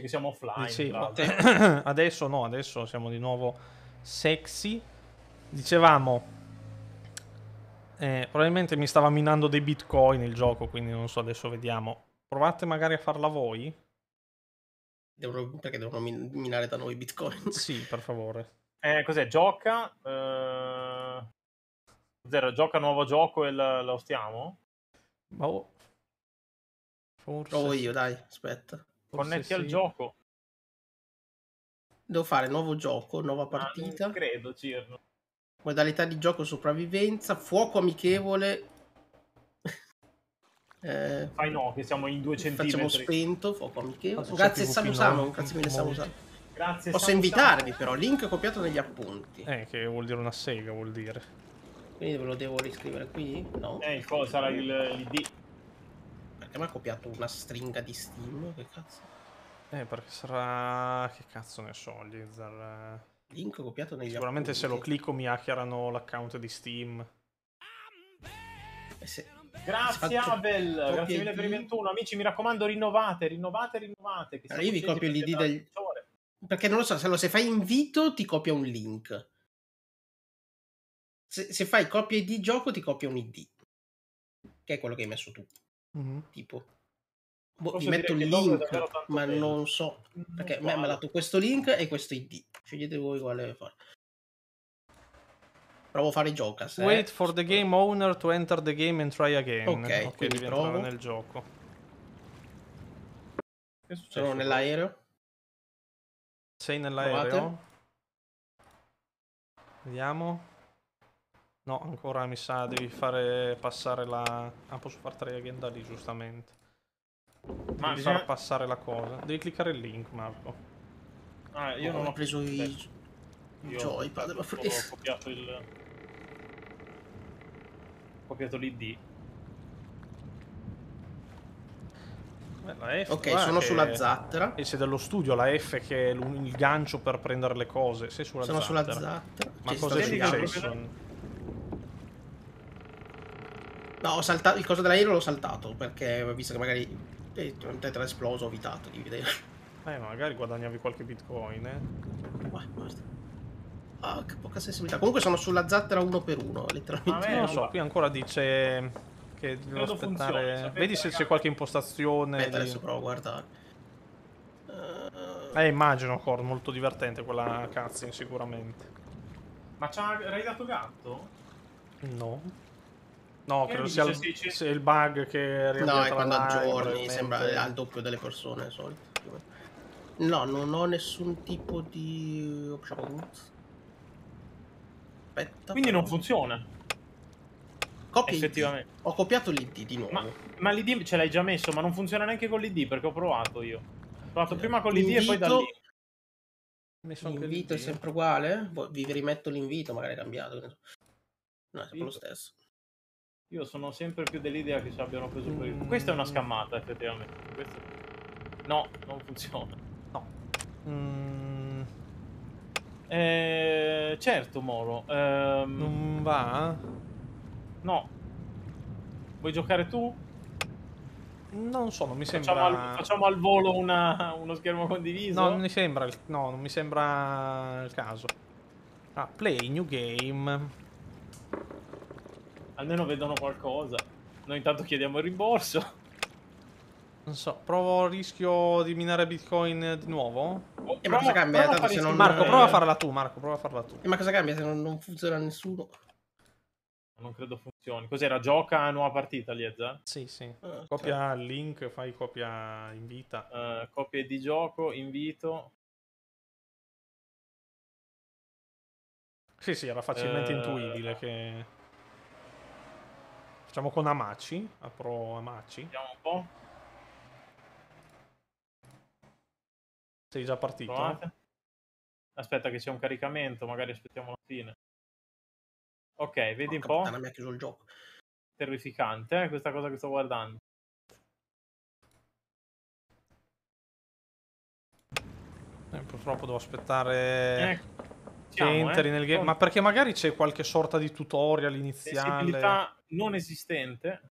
che siamo offline. Dicevo, eh, adesso no, adesso siamo di nuovo sexy. Dicevamo, eh, probabilmente mi stava minando dei bitcoin il gioco, quindi non so, adesso vediamo. Provate magari a farla voi? Devono- perché devono min- minare da noi bitcoin? Sì, per favore. Eh, cos'è? Gioca. Eh... Zero, gioca nuovo gioco e la- lo stiamo? Boh. Forse, Provo io, dai, aspetta. Connetti al sì. gioco. Devo fare nuovo gioco, nuova Ma partita. non credo, Cirno. Modalità di gioco sopravvivenza, fuoco amichevole. Eh, Fai no, che siamo in due facciamo centimetri. spento, fuoco amichevole. Faccio Grazie Samu. Samu, grazie mille Samu. Samu. Grazie. Posso Samu invitarvi Samu. però, link copiato negli appunti. Eh, che vuol dire una sega, vuol dire. Quindi ve lo devo riscrivere qui? No, Eh, il coso sarà il, l'ID. Perché mi ha copiato una stringa di Steam, che cazzo. Eh, perché sarà... Che cazzo ne so, Lizar. Link copiato negli Sicuramente se lo appunti. clicco mi hackerano l'account di Steam. Eh, se- Grazie Abel, copia grazie mille per i 21. Amici, mi raccomando, rinnovate, rinnovate, rinnovate. Che Allora, io vi copio l'ID del-. Perché non lo so, se, lo- se fai invito ti copia un link. Se, se fai copia ID gioco ti copia un ID. Che è quello che hai messo tu, Mhm. tipo. Boh, vi metto il link, ma bello. non so. Perché a me mi ha dato questo link e questo ID. Scegliete voi quale fare. Provo a fare Jocas. eh. Wait for the game owner to enter the game and try again. Ok, quindi devi entrare provo. nel gioco. Che è successo? Sono nell'aereo. Sei nell'aereo? Provate. Vediamo. No, ancora mi sa, devi fare passare la... Ah, posso far try again da lì, giustamente. Ma devi bisogna- far passare la cosa. Devi cliccare il link, Marco. Ah, io Io non ho preso i Aspetta. i Io joypad. Ho preso. copiato il. Ho copiato l'ID. La F, Ok, sono che- sulla zattera. E sei dello studio, la F che è il gancio per prendere le cose. Sei sulla Sono sulla zattera. zattera. Ma cosa è successo? No, ho saltato il coso dell'aereo l'ho saltato perché ho visto che magari eh, un tetra esploso, ho evitato di vedere. Eh, magari guadagnavi qualche bitcoin, eh. Ah, basta. Ah, che poca sensibilità. Comunque sono sulla zattera uno per uno, letteralmente. Eh, non lo so, qui ancora dice che devo Credo funzioni, aspettare. sapete, Vedi se c'è qualche impostazione. Aspetta, di- adesso provo a guardare. Eh, Eh, immagino, Core, molto divertente quella cutscene sicuramente. Ma c'ha raidato gatto? No. No, credo sia il, dice 600? sia il bug che no, è quando aggiorni, sembra al doppio delle persone al solito. No, non ho nessun tipo di options. Aspetta. Quindi non però. funziona. Copia ID. Effettivamente. Ho copiato l'ID di nuovo. Ma, ma l'ID ce l'hai già messo, ma non funziona neanche con l'ID perché ho provato io. Ho provato prima con l'ID e poi da lì. L'invito è lì. sempre uguale? Boh, Vi rimetto l'invito, magari è cambiato. No, è sempre lo stesso. Io sono sempre più dell'idea che ci abbiano preso per il... Mm. Questa è una scammata, effettivamente. Questo- No, non funziona. Mm, Eh, certo, Moro. ehm, non va? No. Vuoi giocare tu? Non so, non mi Facciamo sembra. al, facciamo al volo una- uno schermo condiviso? No, non mi sembra. il- No, non mi sembra il caso. Ah, play new game. Almeno vedono qualcosa. Noi intanto chiediamo il rimborso. Non so, provo rischio di minare bitcoin di nuovo? Oh, Eh, ma cosa cambia? prova a Tanto se non- Marco, prova a farla tu, Marco, prova a farla tu. E ma cosa cambia se non, non funziona nessuno? Non credo funzioni. Cos'era? Gioca nuova partita, Liezza? Sì, sì. Ah, ok. Copia il link, fai copia invita. Eh, copie di gioco, invito. Sì, sì, era facilmente Eh. intuibile che... Facciamo con Amaci, apro Amaci. Vediamo un po'. Sei già partito? Provate. Aspetta che c'è un caricamento, magari aspettiamo la fine. Ok, vedi un Porca po'. mi ha chiuso il gioco. Terrificante, eh, questa cosa che sto guardando. Eh, purtroppo devo aspettare Ecco. Che Siamo, entri eh. nel game. Ma perché magari c'è qualche sorta di tutorial iniziale. sensibilità non esistente.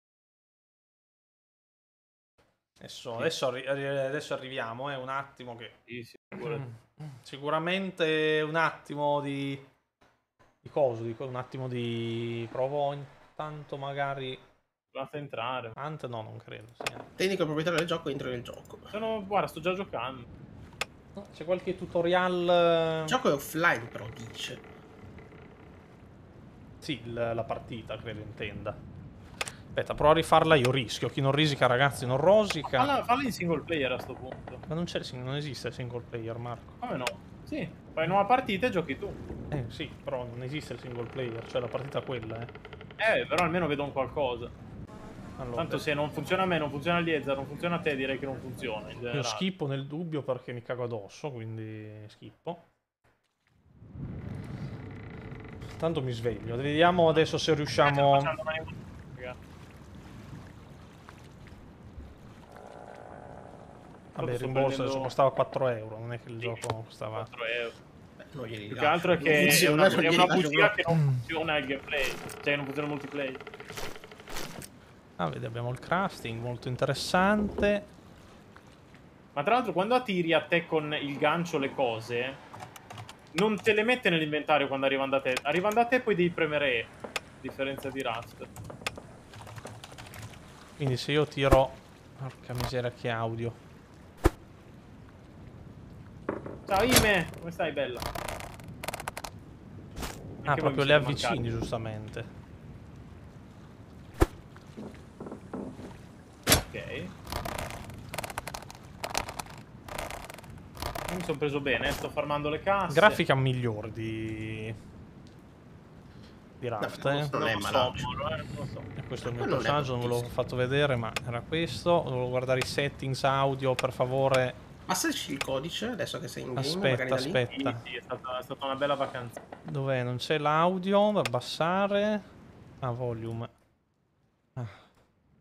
Adesso, Sì. adesso adesso arriviamo, eh, un attimo che... Sì, sì, figurati. Sicuramente un attimo di... Di coso, di co- un attimo di... Provo intanto magari... Basta entrare. Ant no, non credo. Sì. Tecnico proprietario del gioco, entro nel gioco. Sono, guarda, sto già giocando. C'è qualche tutorial... Il gioco è offline, però dice. Sì, la partita credo intenda. Aspetta, provo a rifarla io, rischio. Chi non risica ragazzi non rosica. Falla, falla in single player a sto punto. Ma non, c'è non esiste il single player, Marco. Come no? Sì, fai nuova partita e giochi tu. Eh sì, però non esiste il single player, cioè la partita è quella, eh. Eh, però almeno vedo un qualcosa. Allora, Tanto se non funziona a me, non funziona a Liezza, non funziona a te, direi che non funziona io schippo nel dubbio perché mi cago addosso, quindi schippo. Tanto mi sveglio. Vediamo adesso se riusciamo... Vabbè, il rimborso prendendo- adesso costava 4 euro, non è che il Sì. gioco costava... 4 euro. Più che altro è che è una, è una bugia che non funziona il gameplay. Cioè, non funziona il multiplayer. Ah, vedi, abbiamo il crafting, molto interessante. Ma tra l'altro, quando attiri a te con il gancio le cose, non te le mette nell'inventario quando arrivano da te. Arrivano da te e poi devi premere E. Differenza di Rust. Quindi se io tiro... Porca miseria che audio. Ciao Ime, come stai bella? Ah, proprio le avvicini, mancati. giustamente. Ok. Mi sono preso bene, sto farmando le casse. Grafica migliore di... Di Raft, No, eh. non è Non lo so. Moro, eh, non lo so. E questo è il mio Ma non personaggio, non ve l'ho fatto vedere, ma era questo. Dovevo guardare i settings audio, per favore. Passaci il codice adesso che sei in game. Aspetta, lì. Sì, aspetta. sì, è stata, è stata una bella vacanza. Dov'è? Non c'è l'audio, da abbassare. Ah, volume.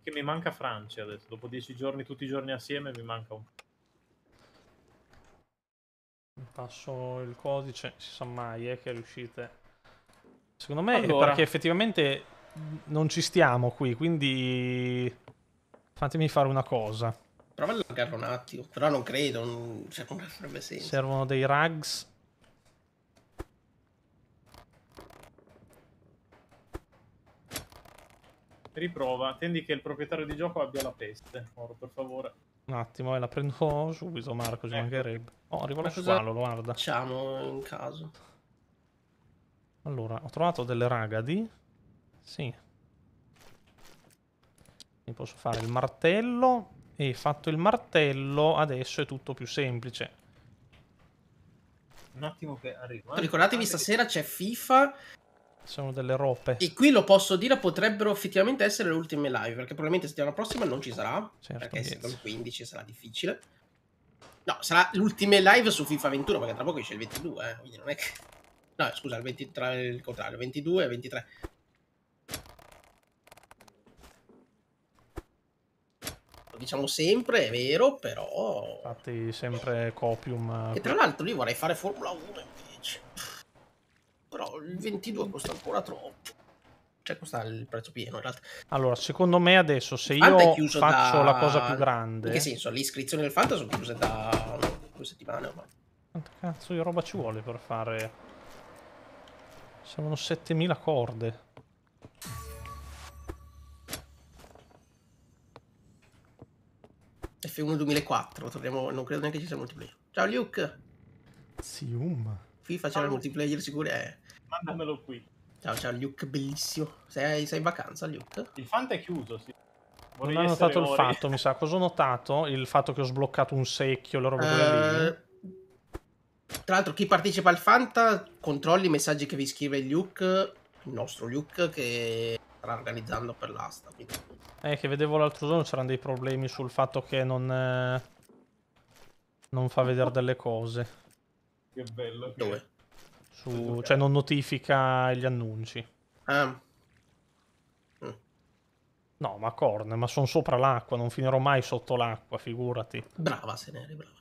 Che mi manca Francia adesso. Dopo dieci giorni, tutti i giorni assieme, mi manca un passo il codice, si sa mai, eh, che riuscite. Secondo me Allora. è perché effettivamente non ci stiamo qui, quindi fatemi fare una cosa. Prova a laggarlo un attimo. Però non credo. Non, cioè, non avrebbe senso. Servono dei rags. Riprova. Attendi che il proprietario di gioco abbia la peste. Oro, per favore. Un attimo, e la prendo subito, Marco, ci Ecco. mancherebbe. Oh, arriva lo squalo, lo guarda. Facciamo in caso. Allora, ho trovato delle ragadi. Sì. Mi posso fare il martello. E fatto il martello, adesso è tutto più semplice. Un attimo che arrivo. eh. Ricordatevi, stasera c'è FIFA. Sono delle rope. E qui lo posso dire, potrebbero effettivamente essere le ultime live. Perché probabilmente settimana prossima non ci sarà. Certo, perché essendo il 15 sarà difficile. No, sarà l'ultima live su FIFA 21. Perché tra poco esce il 22. Eh, quindi non è che. No, scusa, il 23 il contrario, 22 e 23. Lo diciamo sempre, è vero, però. Infatti, sempre copium. E tra l'altro io vorrei fare Formula 1 invece. Però il 22 costa ancora troppo. Cioè costa il prezzo pieno in realtà. Allora, secondo me adesso se io faccio da- la cosa più grande. In che senso? Le iscrizioni del Fanta sono chiuse da due settimane ormai. Quanta cazzo di roba ci vuole per fare? Servono 7000 corde. F1 2004, torniamo, non credo neanche ci sia multiplayer. Ciao Luke! Zium. FIFA c'era il multiplayer sicuro. Eh. Mandamelo qui. Ciao, ciao Luke, bellissimo. Sei, sei in vacanza Luke? Il Fanta è chiuso, sì. Non Vorrei ho essere notato il ori. fatto, mi sa. Cosa ho notato? Il fatto che ho sbloccato un secchio, quelle lì. Eh, tra l'altro chi partecipa al Fanta controlli i messaggi che vi scrive Luke, il nostro Luke, che starà organizzando per l'asta. Quindi... Eh, che vedevo l'altro giorno c'erano dei problemi sul fatto che non... eh, non fa vedere delle cose. Che bello. Dove? Su, cioè non notifica gli annunci. Ah, No, ma corne, ma sono sopra l'acqua, non finirò mai sotto l'acqua, figurati. brava Seneri, brava.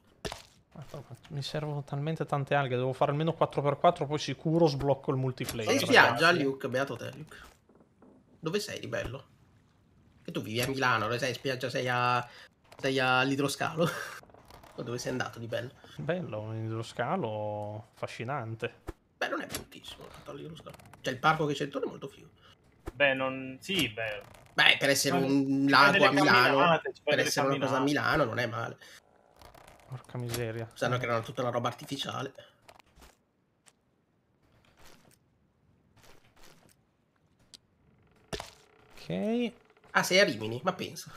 Mi servono talmente tante alghe, devo fare almeno 4x4, poi sicuro sblocco il multiplayer. Sei in spiaggia. Luke? Beato te, Luke. Dove sei di bello? Che tu vivi a Milano, sei in spiaggia? Sei a Sei all'idroscalo? dove sei andato di bello? Bello, un idroscalo affascinante. Beh, non è bruttissimo. Cioè, il parco che c'è intorno è molto figo. Beh, non... Sì, beh... Beh, per essere un lago a Milano, camminate, per essere una cosa a camminate. Milano non è male. Porca miseria. Sanno che erano tutta una roba artificiale. Ok. Ah, sei a Rimini, ma pensa.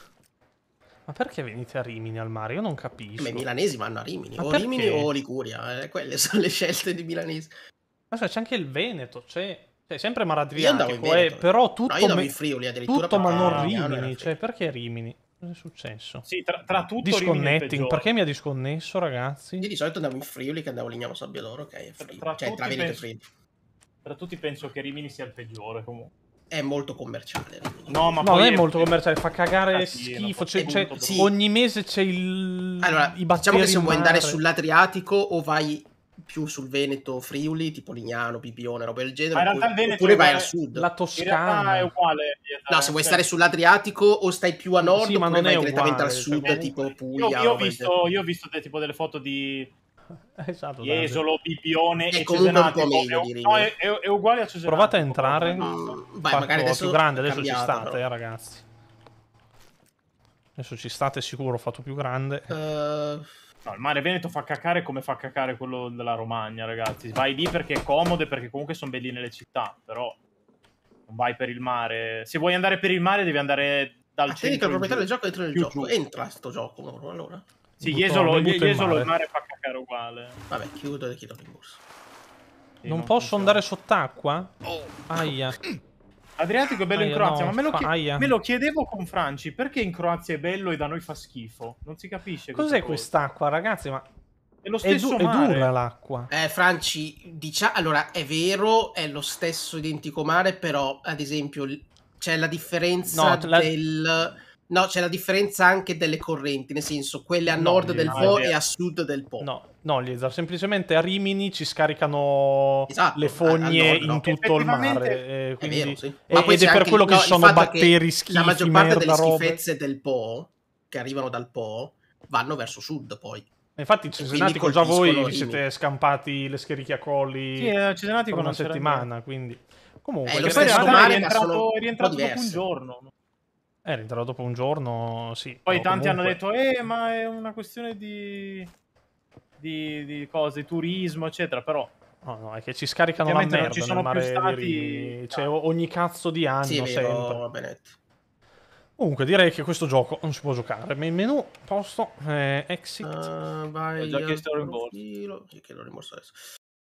Ma perché venite a Rimini al mare? Io non capisco. Beh, i milanesi vanno a Rimini, Ma o perché? Rimini o Liguria, eh, quelle sono le scelte di milanesi. Ma sai, c'è anche il Veneto, c'è, c'è sempre Mar Io andavo in Adriatico, Veneto. eh, però tutto, no, io andavo me- in Friuli addirittura. tutto ma non Rimini. Cioè, perché Rimini? Cosa è successo? Sì, tra, tra tutto Disconnecting, perché mi ha disconnesso, ragazzi? Io di solito andavo in Friuli che andavo a Lignano Sabbiadoro, ok, è Friuli. Tra cioè tutti tra Veneto e Friuli. Tra tutti penso che Rimini sia il peggiore comunque. È molto commerciale. No, ma No, poi non è molto commerciale, fa cagare Casino, schifo. c'è- brutto, Sì. Ogni mese c'è il. Allora, diciamo che se vuoi andare sull'Adriatico o vai più sul Veneto Friuli, tipo Lignano, Pipione, roba del genere, Ma in realtà oppure- il Veneto oppure è vai uguale- al sud. La in realtà Toscana. è uguale. No, se vuoi Cioè, stare sull'Adriatico o stai più a nord Sì, ma oppure non vai è direttamente al uguale, sud, cioè, tipo Io, Puglia. io ho roba del visto, io ho visto tipo delle foto di Esatto, di Davide. Esolo, Bibione e Cesenatico. meglio È- no, è, è- è uguale a Cesenatico. Provate a entrare. Mm, vai, magari adesso più grande, adesso ci cambiata, state, però. eh, ragazzi. Adesso ci state sicuro, fatto più grande. Eh, No, il mare Veneto fa cacare come fa cacare quello della Romagna, ragazzi. Vai lì perché è comodo e perché comunque sono belline le città, però non vai per il mare. Se vuoi andare per il mare devi andare dal che centro il in proprietario del gioco entra nel gioco. giù. Entra sto gioco, allora. Sì, Jesolo, in Jesolo mare. il mare fa cacare uguale. Vabbè, chiudo e chiedo il rimborso. Sì, non posso funziona. andare sott'acqua? Oh, Aia. Adriatico è bello in Aia, Croazia, no, ma me lo, aia. me lo chiedevo con Franci, perché in Croazia è bello e da noi fa schifo? Non si capisce. Cos'è cosa. quest'acqua, ragazzi? Ma È lo è, stesso du- è mare. dura l'acqua. Eh, Franci, dicia- allora è vero, è lo stesso identico mare, però ad esempio c'è la differenza No, la- del... No, c'è la differenza anche delle correnti, nel senso quelle a No, nord del no, Po è e a sud del Po. No, no, Liezar, semplicemente a Rimini ci scaricano Esatto, le fogne nord, in no. tutto il mare. eh, È quindi- vero, sì. e- Ma poi ed è per quello che no, ci sono è batteri, schifi, La maggior parte merda, delle robe. schifezze del Po, che arrivano dal Po, vanno verso sud poi. Infatti, Cesenatico già voi vi siete scampati le scherichiacolli Sì, eh, Cesenatico per una settimana, quindi... Comunque, Eh, lo in stesso mare, è ma rientrato, sono è rientrato un un giorno. Eh, rientrato dopo un giorno, sì. Poi tanti hanno comunque- detto, eh, ma è una questione di, di, di cose, turismo, eccetera. Però No, no, è che ci scaricano la merda ci sono mare stati- di Rimini. Cioè, ogni cazzo di anno, Sì, sempre. Comunque, direi che questo gioco non si può giocare. Main menu, posto, eh, exit. Uh, vai Ho già chiesto il rimborso. chiedo il rimborso adesso.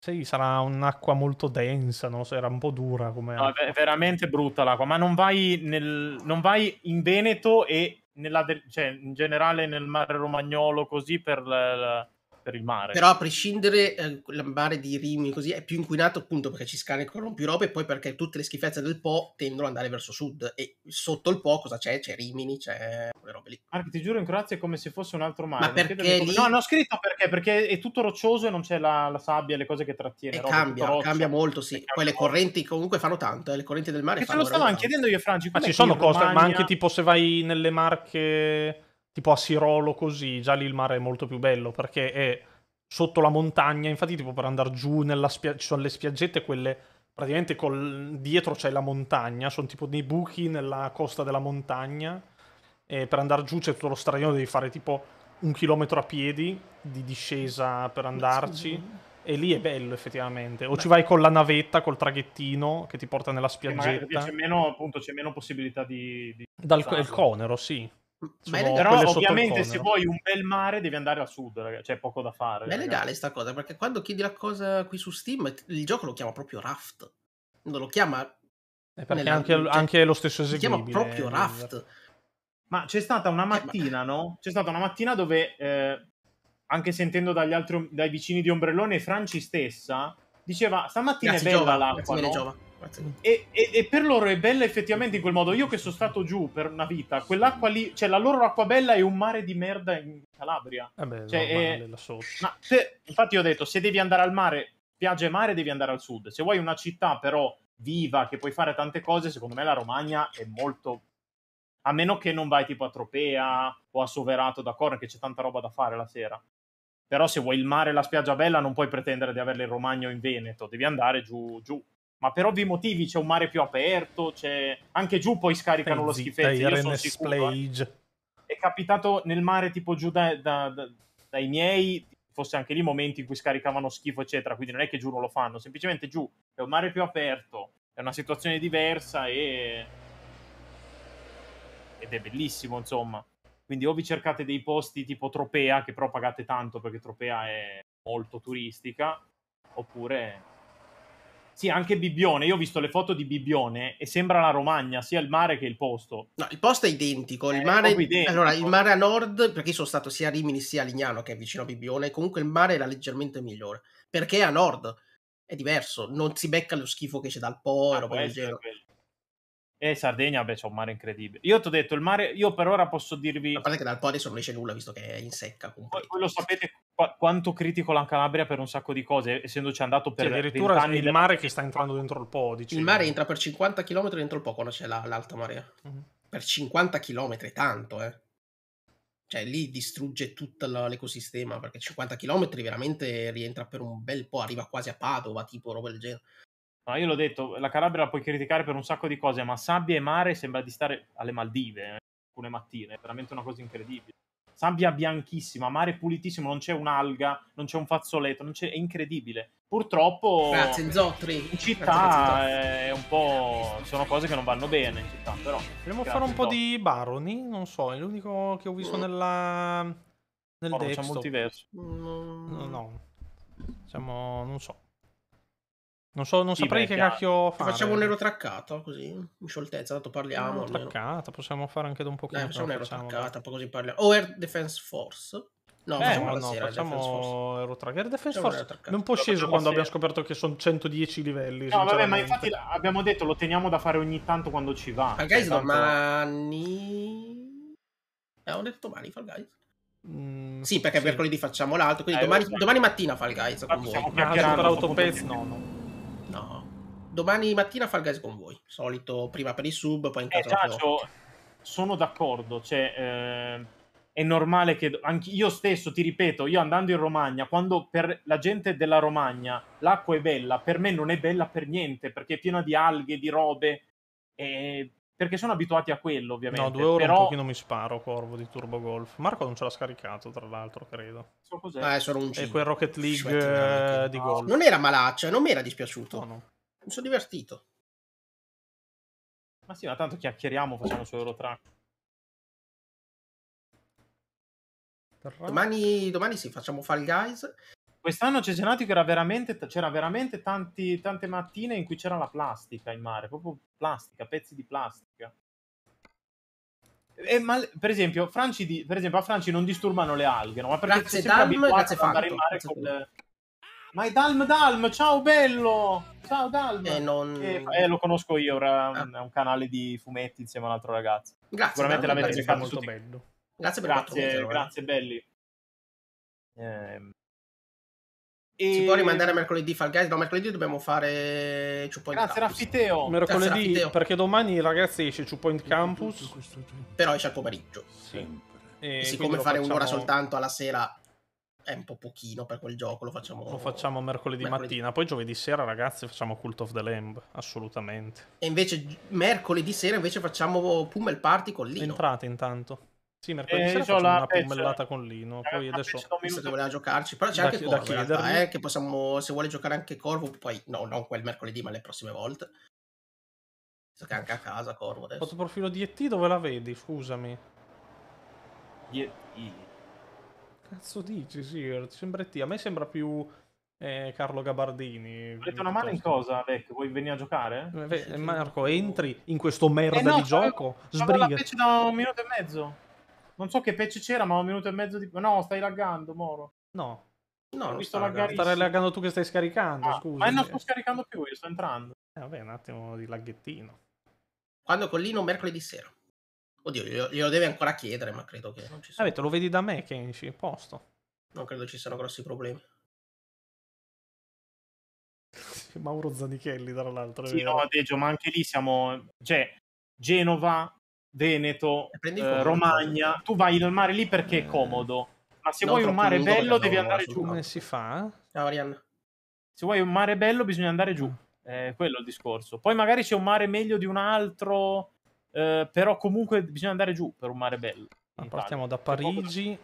Sì, sarà un'acqua molto densa, non lo so, era un po' dura come no, è veramente brutta l'acqua. Ma non vai, nel, non vai in Veneto e nella, cioè, in generale nel mare romagnolo così per, la- per il mare. Però a prescindere, eh, il mare di Rimini così è più inquinato appunto perché ci scaricano più robe e poi perché tutte le schifezze del Po tendono ad andare verso sud e sotto il Po cosa c'è? C'è Rimini, c'è quelle robe lì. Marco, ti giuro, in Croazia è come se fosse un altro mare. Ma perché lì- No, non ho scritto perché, perché è tutto roccioso e non c'è la, la sabbia, le cose che trattiene. E tutto cambia, roccia. cambia molto, sì. Cambia Poi le correnti comunque fanno tanto, eh, le correnti del mare E ce fanno lo veramente chiedendo io e Franci. Ma ci che sono in coste, ma Romagna- anche tipo se vai nelle Marche, tipo a Sirolo così, già lì il mare è molto più bello perché è sotto la montagna. Infatti, tipo per andare giù nella spiaggia, ci sono le spiaggette, quelle praticamente col... dietro c'è la montagna, sono tipo dei buchi nella costa della montagna. E per andare giù c'è tutto lo stradino, devi fare tipo un chilometro a piedi di discesa per andarci. E lì è bello effettivamente. O ci vai con la navetta, col traghettino che ti porta nella spiaggetta. c'è meno, appunto, c'è meno possibilità di... di Dal il Conero, sì. Ma è Però ovviamente se Conero. vuoi un bel mare devi andare a sud, ragazzi. C'è poco da fare. ma è ragazzi. legale sta cosa perché quando chiedi la cosa qui su Steam il gioco lo chiama proprio Raft. Non lo chiama, Eh, perché Nella- anche, cioè, anche lo stesso si chiama eseguibile. proprio Raft. Ma c'è stata una Eh, ma- mattina, no? C'è stata una mattina dove, eh, anche sentendo dagli altri, dai vicini di Ombrellone, Franci stessa diceva: Stamattina Grazie è bella Giova, l'acqua. grazie mille no?" Giova. E, e- e per loro è bella effettivamente in quel modo. Io che sono stato giù per una vita, quell'acqua lì, cioè la loro acqua bella è un mare di merda in Calabria. Cioè, eh, là sotto. Ma se- infatti ho detto, se devi andare al mare, spiaggia e mare, devi andare al sud. Se vuoi una città però viva, che puoi fare tante cose, secondo me la Romagna è molto... A meno che non vai tipo a Tropea o a Soverato da Corne, che c'è tanta roba da fare la sera. Però se vuoi il mare e la spiaggia bella non puoi pretendere di averle in Romagna o in Veneto, devi andare giù, giù. Ma per ovvi motivi c'è un mare più aperto, c'è... anche giù poi scaricano lo schifezzo. Io sono sicuro. Eh. È capitato nel mare tipo giù da, da, da, dai miei, fosse anche lì momenti in cui scaricavano schifo, eccetera. Quindi non è che giù non lo fanno, semplicemente giù è un mare più aperto, è una situazione diversa e... ed è bellissimo, insomma. Quindi o vi cercate dei posti tipo Tropea, che però pagate tanto perché Tropea è molto turistica, oppure... Sì, anche Bibbione. Io ho visto le foto di Bibbione e sembra la Romagna, sia il mare che il posto. No, il posto è identico. Il, mare... identico. Allora, il mare a nord, perché io sono stato sia a Rimini sia a Lignano, che è vicino a Bibbione, comunque il mare era leggermente migliore. Perché a nord è diverso, non si becca lo schifo che c'è dal Po e ah, roba del genere. E Sardegna, beh, c'è un mare incredibile. Io ti ho detto, il mare, io per ora posso dirvi... A parte che dal Po adesso non esce nulla, visto che è in secca. Comunque. Voi, lo sapete qu- quanto critico la Calabria per un sacco di cose, essendoci andato per... Cioè, addirittura anni il mare che sta entrando dentro il Po, diciamo. Il mare entra per 50 km dentro il Po quando c'è la, l'alta marea. Uh-huh. Per 50 km, tanto, eh. Cioè, lì distrugge tutto l'ecosistema, perché 50 km veramente rientra per un bel po', arriva quasi a Padova, tipo roba del genere. No, io l'ho detto, la Calabria la puoi criticare per un sacco di cose, ma sabbia e mare sembra di stare alle Maldive eh, alcune mattine, è veramente una cosa incredibile. Sabbia bianchissima, mare pulitissimo, non c'è un'alga, non c'è un fazzoletto, non c'è... è incredibile. Purtroppo Grazie, Zottri. in città è un po'... sono cose che non vanno bene in città, però... Vogliamo fare un po' di Baroni? Non so, è l'unico che ho visto nella... nel oh, desktop. C'è multiverso. Mm. No, no. Siamo... non so. Non, so, non sì, saprei beh, che cacchio fare. Facciamo un nero traccato, così, in scioltezza, tanto parliamo. Un traccata, possiamo fare anche da un pochino. Eh, facciamo un nero traccata, poi così parliamo. O Air Defense Force. No, eh, facciamo, no, sera, facciamo Air Track. Air Defense Force è un po' sceso quando abbiamo scoperto che sono 110 livelli. No, vabbè, ma infatti abbiamo detto lo teniamo da fare ogni tanto quando ci va. Fall Guys cioè, tanto... domani... Eh, ho detto domani Fall Guys. Mm, sì, perché sì. mercoledì facciamo l'altro, quindi eh, domani, domani, mattina Fall Guys con voi. Ma per Autopets no, no. Domani mattina Fall Guys con voi. Solito prima per i sub, poi in caso... Eh, Giacio, sono d'accordo, cioè... Eh, è normale che anche io stesso, ti ripeto, io andando in Romagna, quando per la gente della Romagna l'acqua è bella, per me non è bella per niente, perché è piena di alghe, di robe, e... perché sono abituati a quello, ovviamente. No, due ore Però... un pochino mi sparo, Corvo, di Turbo Golf. Marco non ce l'ha scaricato, tra l'altro, credo. So cos'è? Eh, sono un È quel Rocket League eh, di golf. Non era malaccio, non mi era dispiaciuto. No, no. Mi sono divertito. Ma sì, ma tanto chiacchieriamo, facciamo su Eurotrack. Domani, domani sì, facciamo Fall Guys. Quest'anno c'è Genati che era veramente, c'era veramente tanti, tante mattine in cui c'era la plastica in mare, proprio plastica, pezzi di plastica. E, ma, per, esempio, Franci di, per esempio, a Franci non disturbano le alghe, no? Ma perché grazie Dalm, grazie Fanto. In mare con Ma è Dalm Dalm, ciao bello! Ciao Dalm! Eh, non... eh, eh lo conosco io, ora ah. è un canale di fumetti insieme a un altro ragazzo. Grazie. Sicuramente l'avete cercato molto bello. Grazie per grazie, mesi, grazie belli. Eh, e... Si può rimandare mercoledì Fall Guys? No, mercoledì dobbiamo fare Two Point Grazie Campus. Raffiteo. Mercoledì, Grazie, Raffiteo. perché domani ragazzi esce Two Point Campus. Però esce al pomeriggio. Sì. E, e siccome fare facciamo... un'ora soltanto alla sera è un po' pochino per quel gioco, lo facciamo, lo facciamo mercoledì, mercoledì, mattina. Poi giovedì sera, ragazzi, facciamo Cult of the Lamb. Assolutamente. E invece mercoledì sera invece facciamo Pummel Party con Lino. Entrate intanto. Sì, mercoledì eh, sera la una pummellata con Lino. Eh, poi adesso visto che voleva giocarci, però c'è da, anche da Corvo realtà, eh, che possiamo se vuole giocare anche Corvo, poi no, non quel mercoledì, ma le prossime volte. Visto che anche a casa Corvo adesso. Foto profilo di ET dove la vedi? Scusami. ET. Cazzo dici, sì, sembra ET. A me sembra più eh, Carlo Gabardini. Volete una mano in cosa, Vec? Vuoi venire a giocare? Eh, Marco, entri in questo merda eh no, di gioco? Sbriga. da un minuto e mezzo. Non so che patch c'era, ma un minuto e mezzo di... No, stai laggando, Moro. No. No, ho visto laggare. Stai laggando tu che stai scaricando, ah, scusa. Ma non sto scaricando più, io sto entrando. Eh, vabbè, un attimo di laghettino. Quando collino mercoledì sera. Oddio, glielo, glielo deve ancora chiedere, ma credo che non ci sia. Vabbè, te lo vedi da me, Kenshi, posto. Non credo ci siano grossi problemi. Mauro Zanichelli, tra l'altro. Sì, no, Deggio, ma anche lì siamo... Cioè, Genova, Veneto, eh, Romagna, tu vai al mare lì perché è eh. comodo. Ma se vuoi un mare bello devi andare giù. Come si fa? Ciao Arianna. Se vuoi un mare bello bisogna andare giù. Eh, quello è il discorso. Poi magari c'è un mare meglio di un altro, eh, però comunque bisogna andare giù per un mare bello. Partiamo da Parigi.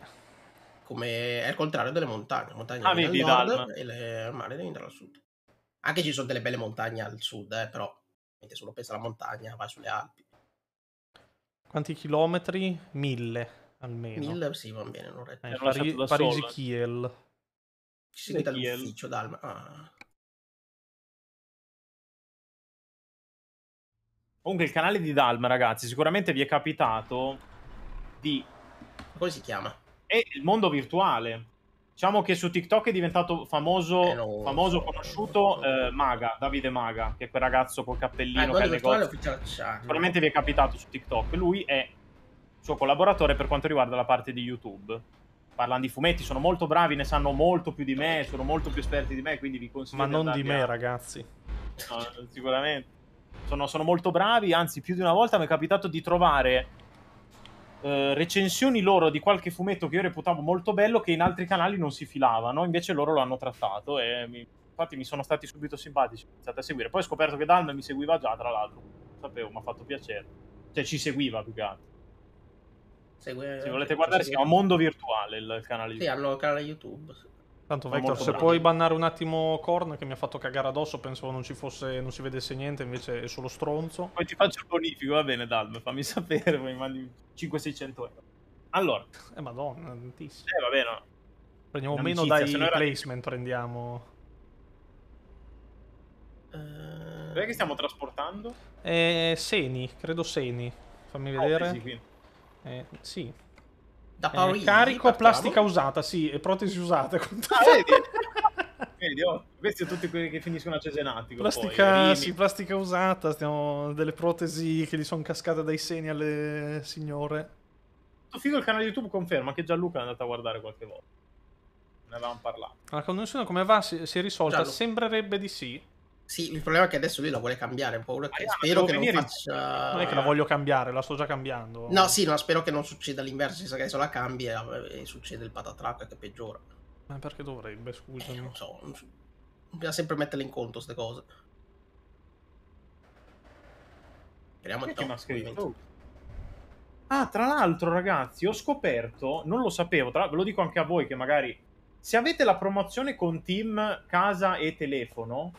Come è il contrario delle montagne. montagne ah, vedi, nord e le, il mare devi andare al sud. Anche ci sono delle belle montagne al sud, eh, però se uno pensa alla montagna vai sulle Alpi. Quanti chilometri? Mille almeno. Mille, sì, va bene. Non eh, Pari- Parigi-Kiel. Ci si vede l'ufficio Dalma. Ah. Comunque il canale di Dalma, ragazzi, sicuramente vi è capitato di... Come si chiama? È il mondo virtuale. Diciamo che su TikTok è diventato famoso, eh no, famoso conosciuto eh, Maga, Davide Maga, che è quel ragazzo col cappellino ah, che ha il negozio. Sicuramente vi è capitato su TikTok. Lui è suo collaboratore per quanto riguarda la parte di YouTube. Parlano di fumetti, sono molto bravi, ne sanno molto più di me, sono molto più esperti di me, quindi vi consiglio Ma non di me, a... ragazzi. No, sicuramente. Sono, sono molto bravi, anzi più di una volta mi è capitato di trovare eh, recensioni loro di qualche fumetto che io reputavo molto bello che in altri canali non si filavano, invece loro lo hanno trattato e mi, infatti mi sono stati subito simpatici, ho iniziato a seguire. Poi ho scoperto che Dalma mi seguiva già, tra l'altro, sapevo, mi ha fatto piacere. Cioè ci seguiva più che altro. Segue... Se volete guardare si chiama Mondo Virtuale il, canale YouTube. Sì, il canale YouTube. Tanto Vector, se bravi. puoi bannare un attimo Korn che mi ha fatto cagare addosso, pensavo non ci fosse, non si vedesse niente, invece è solo stronzo. Poi ti faccio il bonifico, va bene Dalme, fammi sapere, mi mandi 500-600 euro. Allora. Eh madonna, tantissimo. Eh va bene. Prendiamo meno dai era... placement, prendiamo... Uh... Dov'è che stiamo trasportando? Eh, Seni, credo Seni. Fammi vedere. Oh, sì, eh, sì. Da Parigi, eh, carico partiamo. plastica usata, sì, e protesi usate. Ah, vedi? vedi, oh, questi sono tutti quelli che finiscono a Cesenatico. Plastica, poi, sì, plastica usata, stiamo delle protesi che gli sono cascate dai seni alle signore. Figo il canale YouTube conferma che Gianluca è andato a guardare qualche volta. Ne avevamo parlato. La connessione come va si, si è risolta? Gianlu. Sembrerebbe di sì. Sì, il problema è che adesso lui la vuole cambiare. Ho paura che... Ah, spero che non faccia. Non è che la voglio cambiare, la sto già cambiando. No, sì, no, spero che non succeda l'inverso. Se adesso la cambi e, e succede il patatrack che peggiora. Ma perché dovrebbe, scusami? Eh, non so. Non so. Bisogna sempre metterle in conto queste cose. Speriamo no. scritto? Ah, tra l'altro, ragazzi, ho scoperto, non lo sapevo, tra... ve lo dico anche a voi che magari se avete la promozione con team casa e telefono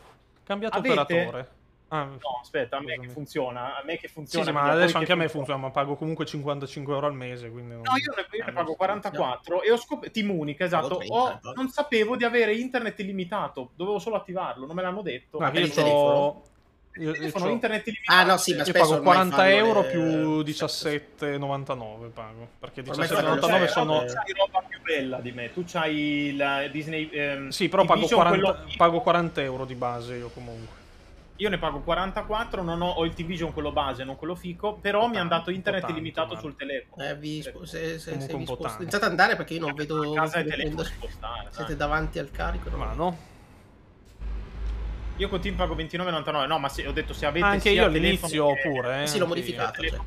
Cambiato Avete... operatore. Ah, no, aspetta, a me che funziona. A me che funziona. Sì, sì ma adesso anche a me funziona, ma pago comunque 55 euro al mese. Quindi non... No, io ne, io ne pago 44 e ho scoperto. Team Unica, esatto. 30, ho... non sapevo di avere internet illimitato, dovevo solo attivarlo, non me l'hanno detto. Ma io ho. Io, io ho internet illimitato. Ah, no, sì, ma io pago 40 euro le... più 17,99 pago. Perché 17,99 sono. Tu c'hai roba più bella di me. Tu c'hai la Disney. Ehm, sì, però pago 40, quello... pago 40 euro di base io comunque. Io ne pago 44, non ho, ho il TV-Vision quello base, non quello fico, però mi hanno dato internet tanto, illimitato sul telefono. Eh, vi, se, se, se vi spost... ad andare perché io non vedo... A casa e telefono spostare. Siete dai. davanti al carico? No? Ma no. Io con Team pago 29,99. No, ma se, ho detto se avete. Anche io all'inizio pure. Eh, sì, l'ho modificato. Cioè,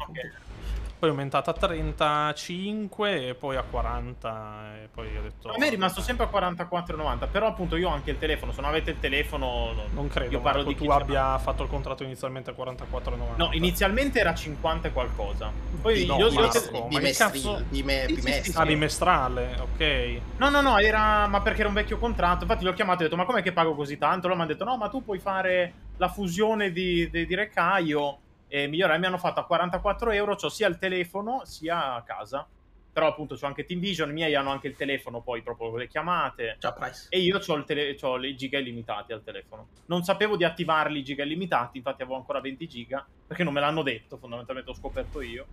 poi è aumentata a 35 e poi a 40 e poi ho detto... A me è rimasto sempre a 44,90 però appunto io ho anche il telefono, se non avete il telefono... Non credo, io parlo Marco, di tu abbia fatto il contratto inizialmente a 44,90 No, inizialmente era 50 e qualcosa. Poi no, io... Marco, io bimestri, bime, bimestri. Ah, bimestrale, ok. No, no, no, era... ma perché era un vecchio contratto. Infatti l'ho chiamato e ho detto ma com'è che pago così tanto? Loro mi hanno detto no, ma tu puoi fare la fusione di, di, di Recaio e migliorare mi hanno fatto a 44 euro, ho sia il telefono sia a casa. Però appunto c'ho anche Team Vision, i miei hanno anche il telefono poi proprio con le chiamate. Ciao Price. E io ho, tele- ho i giga illimitati al telefono. Non sapevo di attivarli i giga illimitati, infatti avevo ancora 20 giga, perché non me l'hanno detto, fondamentalmente ho scoperto io.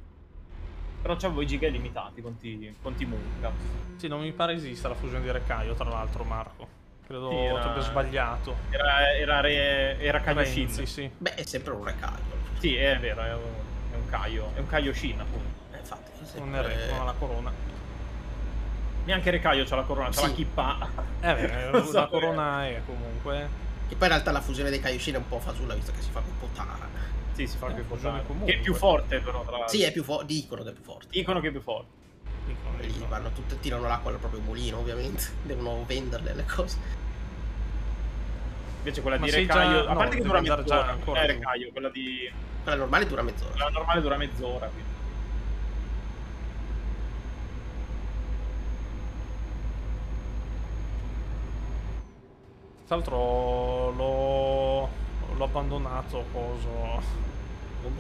Però c'avevo i giga illimitati con, t- con T-Munca. Sì, non mi pare esista la fusione di Recaio, tra l'altro, Marco. Credo sì, era... abbia sbagliato. Era, era, re... era. Sì, sì. Beh, è sempre un Recaio. Sì, è vero, è un, è un Kaio. È un Kaioshin, appunto. Eh, infatti, non è re, non ha la corona. Neanche Recaio c'ha la corona, c'ha sì. la kippa. Eh beh, la so corona è comunque. Che poi in realtà la fusione dei Kaioshin è un po' fasulla, visto che si fa con Potara. Sì, si fa Eh, che fusione Che comunque. è più forte, però. Tra l'altro. Sì, è più forte. Dicono che è più forte. Dicono che è più forte. Dicono, Lì dicono. vanno tutte, tirano l'acqua al proprio mulino, ovviamente. Devono venderle le cose. Invece quella Ma di sei già- Recaio. A no, parte che devi dura andare già mezz'ora. ancora tu. Recaio, quella di. Quella normale dura mezz'ora. Quella normale dura mezz'ora. Quindi. Tra l'altro l'ho, l'ho abbandonato coso.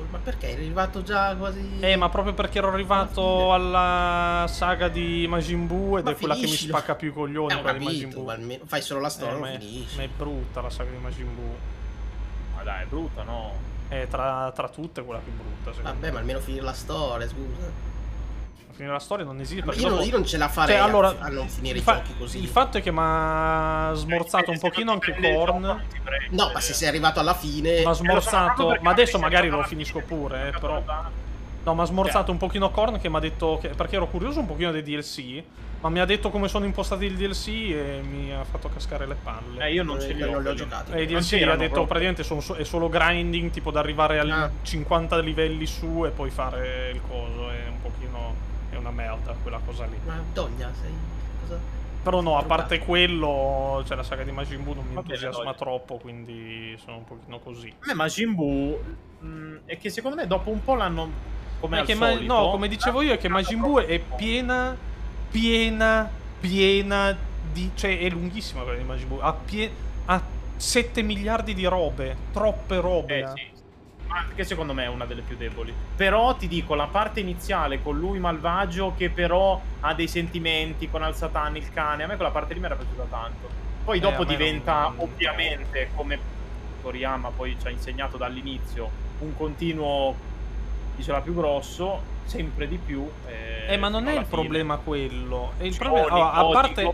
Ma perché? È arrivato già quasi. Eh, ma proprio perché ero arrivato alla saga di Majin Buu ed Ma è quella che mi spacca più i coglioni, Eh, quella di Majin capito, Buu. ma almeno fai solo la storia, Eh, ma, è, ma è brutta la saga di Majin Buu. Ma dai, è brutta, no? È tra, tra tutte quella più brutta, Vabbè, ma almeno finire la storia, scusa. me. Finire la storia non esiste. Ma perché io, non, dopo- io non ce la farei Cioè, allora, a, non finire il i fa- giochi così. Il fatto è che mi ha smorzato un non pochino anche Korn. non. No, ma se sei arrivato alla fine. Mi ha Eh, ma smorzato. Ma adesso magari lo finisco pure, eh, però. No, mi ha smorzato un pochino Korn che mi ha detto. Che, perché ero curioso un pochino dei DLC. Ma mi ha detto come sono impostati il DLC e mi ha fatto cascare le palle. Eh, io non Eh, ce li ho. li ho giocati. E i non DLC ha detto proprio. praticamente sono so- è solo grinding, tipo da arrivare a Ah. 50 livelli su e poi fare il coso. È un pochino. È una merda quella cosa lì. Ma Doglia, sei. Cosa? Però no, a parte quello, cioè la saga di Majin Buu non mi entusiasma troppo, quindi sono un pochino così. A me Majin Buu mh, è che secondo me dopo un po' l'hanno come al ma- solito, no, come dicevo io, è che Majin Buu è piena, piena, piena di... cioè è lunghissima quella di Majin Buu, ha, pie- ha 7 miliardi di robe, troppe robe. Eh, sì. Anche secondo me è una delle più deboli. Però ti dico, la parte iniziale con lui malvagio che però ha dei sentimenti con Al Satan, il cane, a me quella parte lì mi era piaciuta tanto. Poi Eh, dopo diventa non- ovviamente, come Toriyama poi ci ha insegnato dall'inizio, un continuo diceva più grosso, sempre di più. Eh, ma non è il fine. problema quello. È il problema, allora, a parte,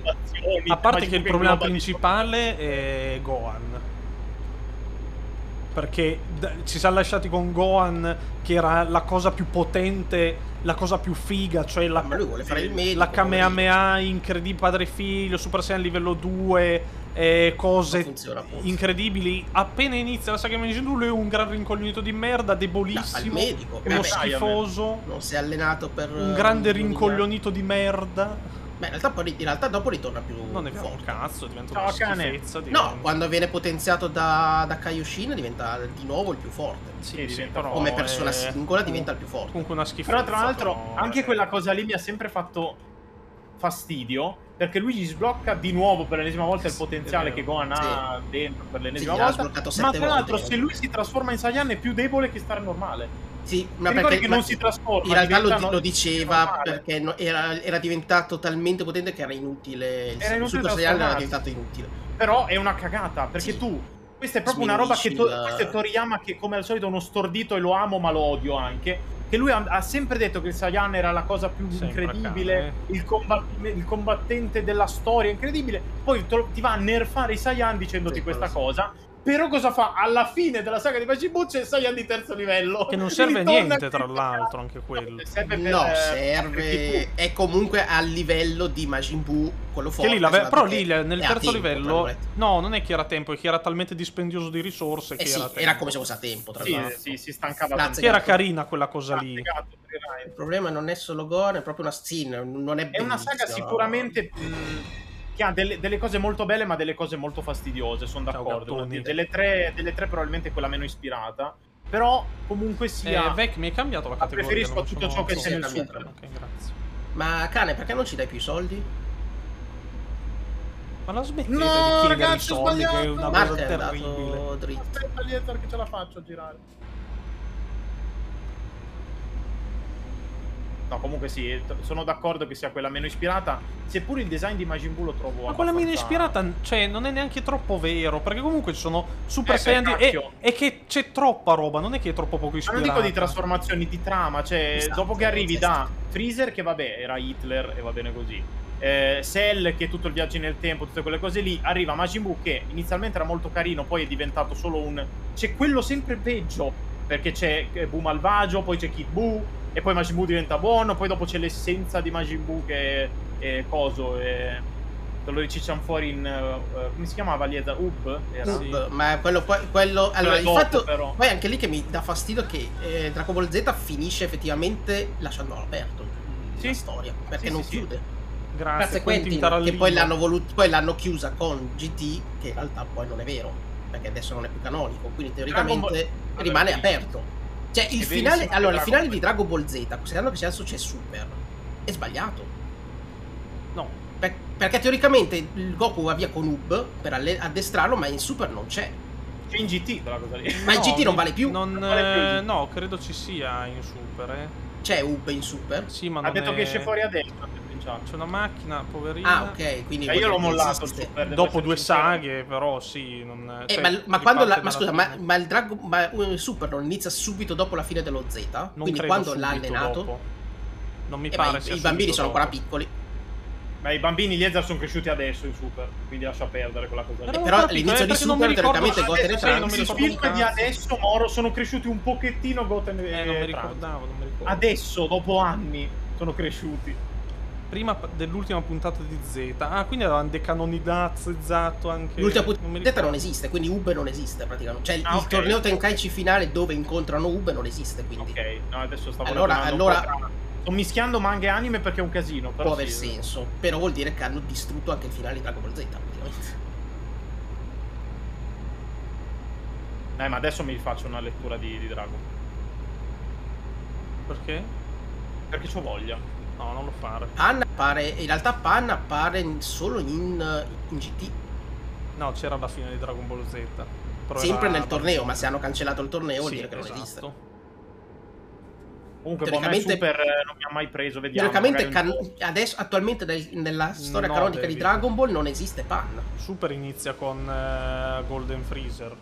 a parte che il problema principale è Gohan. Perché d- ci siamo lasciati con Gohan, che era la cosa più potente, la cosa più figa, cioè la, Ma lui vuole fare il medico. la Kamehameha incredibile padre figlio, Super Saiyan livello 2, eh, cose funziona, incredibili. Appena inizia la saga di Majin Buu, lui è un gran rincoglionito di merda, debolissimo, No, al medico. uno Vabbè, schifoso, Non si è allenato per. un grande eh, rincoglionito di merda. Beh, in realtà, poi- in realtà dopo ritorna più. Non è vero, un forte. cazzo, diventa Ciao, una schifezza. diventa- No, quando viene potenziato da, da Kaioshin diventa di nuovo il più forte. Sì, Sì, però Come persona è- singola diventa il più forte. Comunque una schifezza. Però tra l'altro però, anche eh, quella cosa lì mi ha sempre fatto fastidio perché lui gli sblocca di nuovo per l'ennesima volta il potenziale che. Gohan ha dentro per l'ennesima Sì, volta. Ma tra l'altro se lui si trasforma in Saiyan è più debole che stare normale. Sì, ma perché che ma- non si trasforma, In realtà lo, diventa di- no- lo diceva perché no- era, era diventato talmente potente che era inutile. Il Era inutile Super Saiyan era diventato inutile. Però è una cagata perché Sì. tu questa è proprio una roba che to- la- questo è Toriyama che come al solito è uno stordito e lo amo ma lo odio anche. Che lui ha, ha sempre detto che il Saiyan era la cosa più Sempre incredibile, cane. il, combat- il combattente della storia incredibile. Poi te lo- ti va a nerfare i Saiyan dicendoti Sì, questa cosa. Però cosa fa? Alla fine della saga di Majin Buu c'è il Saiyan di terzo livello. Che non serve a niente, tra l'altro, anche quello. Serve per, No, eh, serve. È comunque a livello di Majin Buu, quello Che forte. lì ve- però che lì nel terzo tempo, livello. No, non è che era tempo, è che era talmente dispendioso di risorse che Eh sì, era era, come se fosse a tempo, tra Sì, l'altro. sì, si stancava Grazie, Che era carina quella cosa lì. Il problema non è solo Gohan, è proprio una scene, non è È una saga sicuramente mh, che ha delle, delle cose molto belle, ma delle cose molto fastidiose. Sono Ciao, d'accordo. gattoni. Delle tre, delle tre, probabilmente quella meno ispirata. Però, comunque sia. Eh, Vec, mi hai cambiato la Ma categoria. preferisco non tutto ciò che c'è nel super. Ok, grazie. Ma cane, perché non ci dai più i soldi? Ma la smettete No, di chiedere i ragazzi, ho soldi, che è sbagliato. una Mark cosa è terribile. dritto. Aspetta, Liezer, che ce la faccio a girare. No, comunque sì, sono d'accordo che sia quella meno ispirata. Seppure il design di Majin Buu lo trovo. Ma quella meno ispirata, cioè, non è neanche troppo vero. Perché comunque ci sono Super Eh, Saiyan e, e che c'è troppa roba, non è che è troppo poco Ma ispirata. non dico di trasformazioni, di trama, cioè Esatto, dopo che arrivi sì, da Freezer, che vabbè era Hitler e va bene così, eh, Cell che è tutto il viaggio nel tempo, tutte quelle cose lì, arriva Majin Buu che inizialmente era molto carino, poi è diventato solo un... c'è quello sempre peggio, perché c'è eh, Buu malvagio, poi c'è Kid Buu, e poi Majin Buu diventa buono, poi dopo c'è l'essenza di Majin Buu che è, coso, è... te lo ricicciano fuori in... Uh, come si chiamava Lieta? Ub? Era? Ub, sì. ma quello poi... Quello, allora, il dopo, fatto... Però. Poi anche lì che mi dà fastidio che eh, Dragon Ball Z finisce effettivamente lasciandolo aperto sì. la storia, perché sì, non sì, chiude. Grazie, Grazie Quentin, Quentin che poi l'hanno, voluto, poi l'hanno chiusa con GT, che in realtà poi non è vero, perché adesso non è più canonico, quindi teoricamente Ball... rimane aperto. Cioè, il finale, allora, il finale di Dragon Ball Z, considerando che adesso c'è Super, è sbagliato. No. Per, perché teoricamente il Goku va via con Ub per addestrarlo, ma in Super non c'è. C'è in GT quella cosa lì. Ma no, in GT non vale più? Non, non vale più no, credo ci sia in Super, eh. C'è Ub in Super? Sì, ma ha detto è... che esce fuori adesso. C'è una macchina, poverina. Ah, ok, quindi cioè, io l'ho mollato il Super. Dopo due saghe, però sì. Non... Eh, cioè, ma, ma quando la, ma scusa, ma, ma, il Dragon ma il Super non inizia subito dopo la fine dello Z? Non quindi quando l'ha allenato? Dopo. Non mi eh, pare. I, i bambini sono ancora piccoli. Ma i bambini gli Ezra sono cresciuti adesso in Super, quindi lascia perdere quella cosa lì. Eh, però all'inizio di Super teoricamente Goten e Trunks I film di adesso Moro sono cresciuti un pochettino Goten e eh, non mi ricordavo, non mi ricordavo. Adesso, dopo anni, sono cresciuti. Prima dell'ultima puntata di Z. Ah, quindi avevano decanonizzato anche. L'ultima puntata Z non esiste, quindi Ube non esiste praticamente. Cioè, ah, il okay. torneo Tenkaichi finale dove incontrano Ube non esiste, quindi. Ok, no, adesso stavo Allora, allora Sto mischiando manga e anime perché è un casino. Può aver sì. senso, però vuol dire che hanno distrutto anche il finale di Dragon Ball Z, praticamente. Eh, ma adesso mi faccio una lettura di, di Dragon. Perché? Perché c'ho voglia. No, non lo fare. Pan appare, in realtà Pan appare solo in, in GT. No, c'era la fine di Dragon Ball Z. Sempre nel torneo, ma se hanno cancellato il torneo vuol dire che esatto. non esiste. Comunque, teoricamente, Super eh, non mi ha mai preso. Vediamo. Teoricamente, can- adesso, attualmente, nella storia no, canonica di Dragon Ball non esiste Pan. Super inizia con uh, Golden Freezer.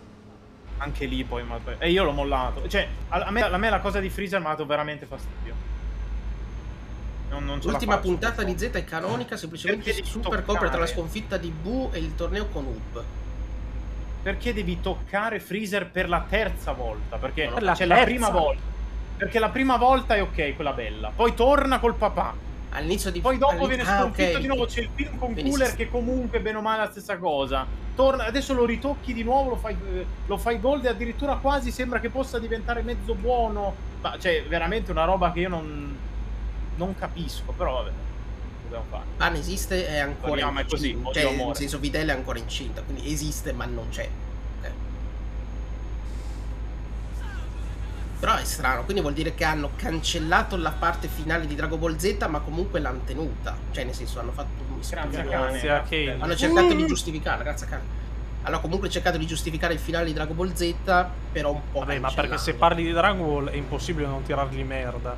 Anche lì, poi. Ma... E io l'ho mollato. Cioè, a me, a me la cosa di Freezer mi ha dato veramente fastidio. Non, non L'ultima puntata di Z è canonica, semplicemente Super copre tra la sconfitta di Boo e il torneo con Ub. Perché devi toccare Freezer per la terza volta? Perché no, c'è la prima volta. Perché la prima volta è ok, quella bella. Poi torna col papà. All'inizio di Poi dopo viene ah, sconfitto okay. di nuovo. C'è il film con Benissimo. Cooler che comunque bene o male è la stessa cosa. Torna, adesso lo ritocchi di nuovo, lo fai, lo fai gold e addirittura quasi sembra che possa diventare mezzo buono. Ma cioè, veramente una roba che io non, non capisco, però vabbè. Dobbiamo fare. Pan esiste è ancora Vogliamo, in... è così, cioè, nel senso Videl è ancora incinta, quindi esiste ma non c'è. Però è strano, quindi vuol dire che hanno cancellato la parte finale di Dragon Ball Z, ma comunque l'hanno tenuta. Cioè, nel senso, hanno fatto un Grazie a Grazie a Kane. Hanno cercato di giustificare, grazie a Kane. Hanno comunque cercato di giustificare il finale di Dragon Ball Z, però un po'. Vabbè, ma perché se parli di Dragon Ball è impossibile non tirargli merda.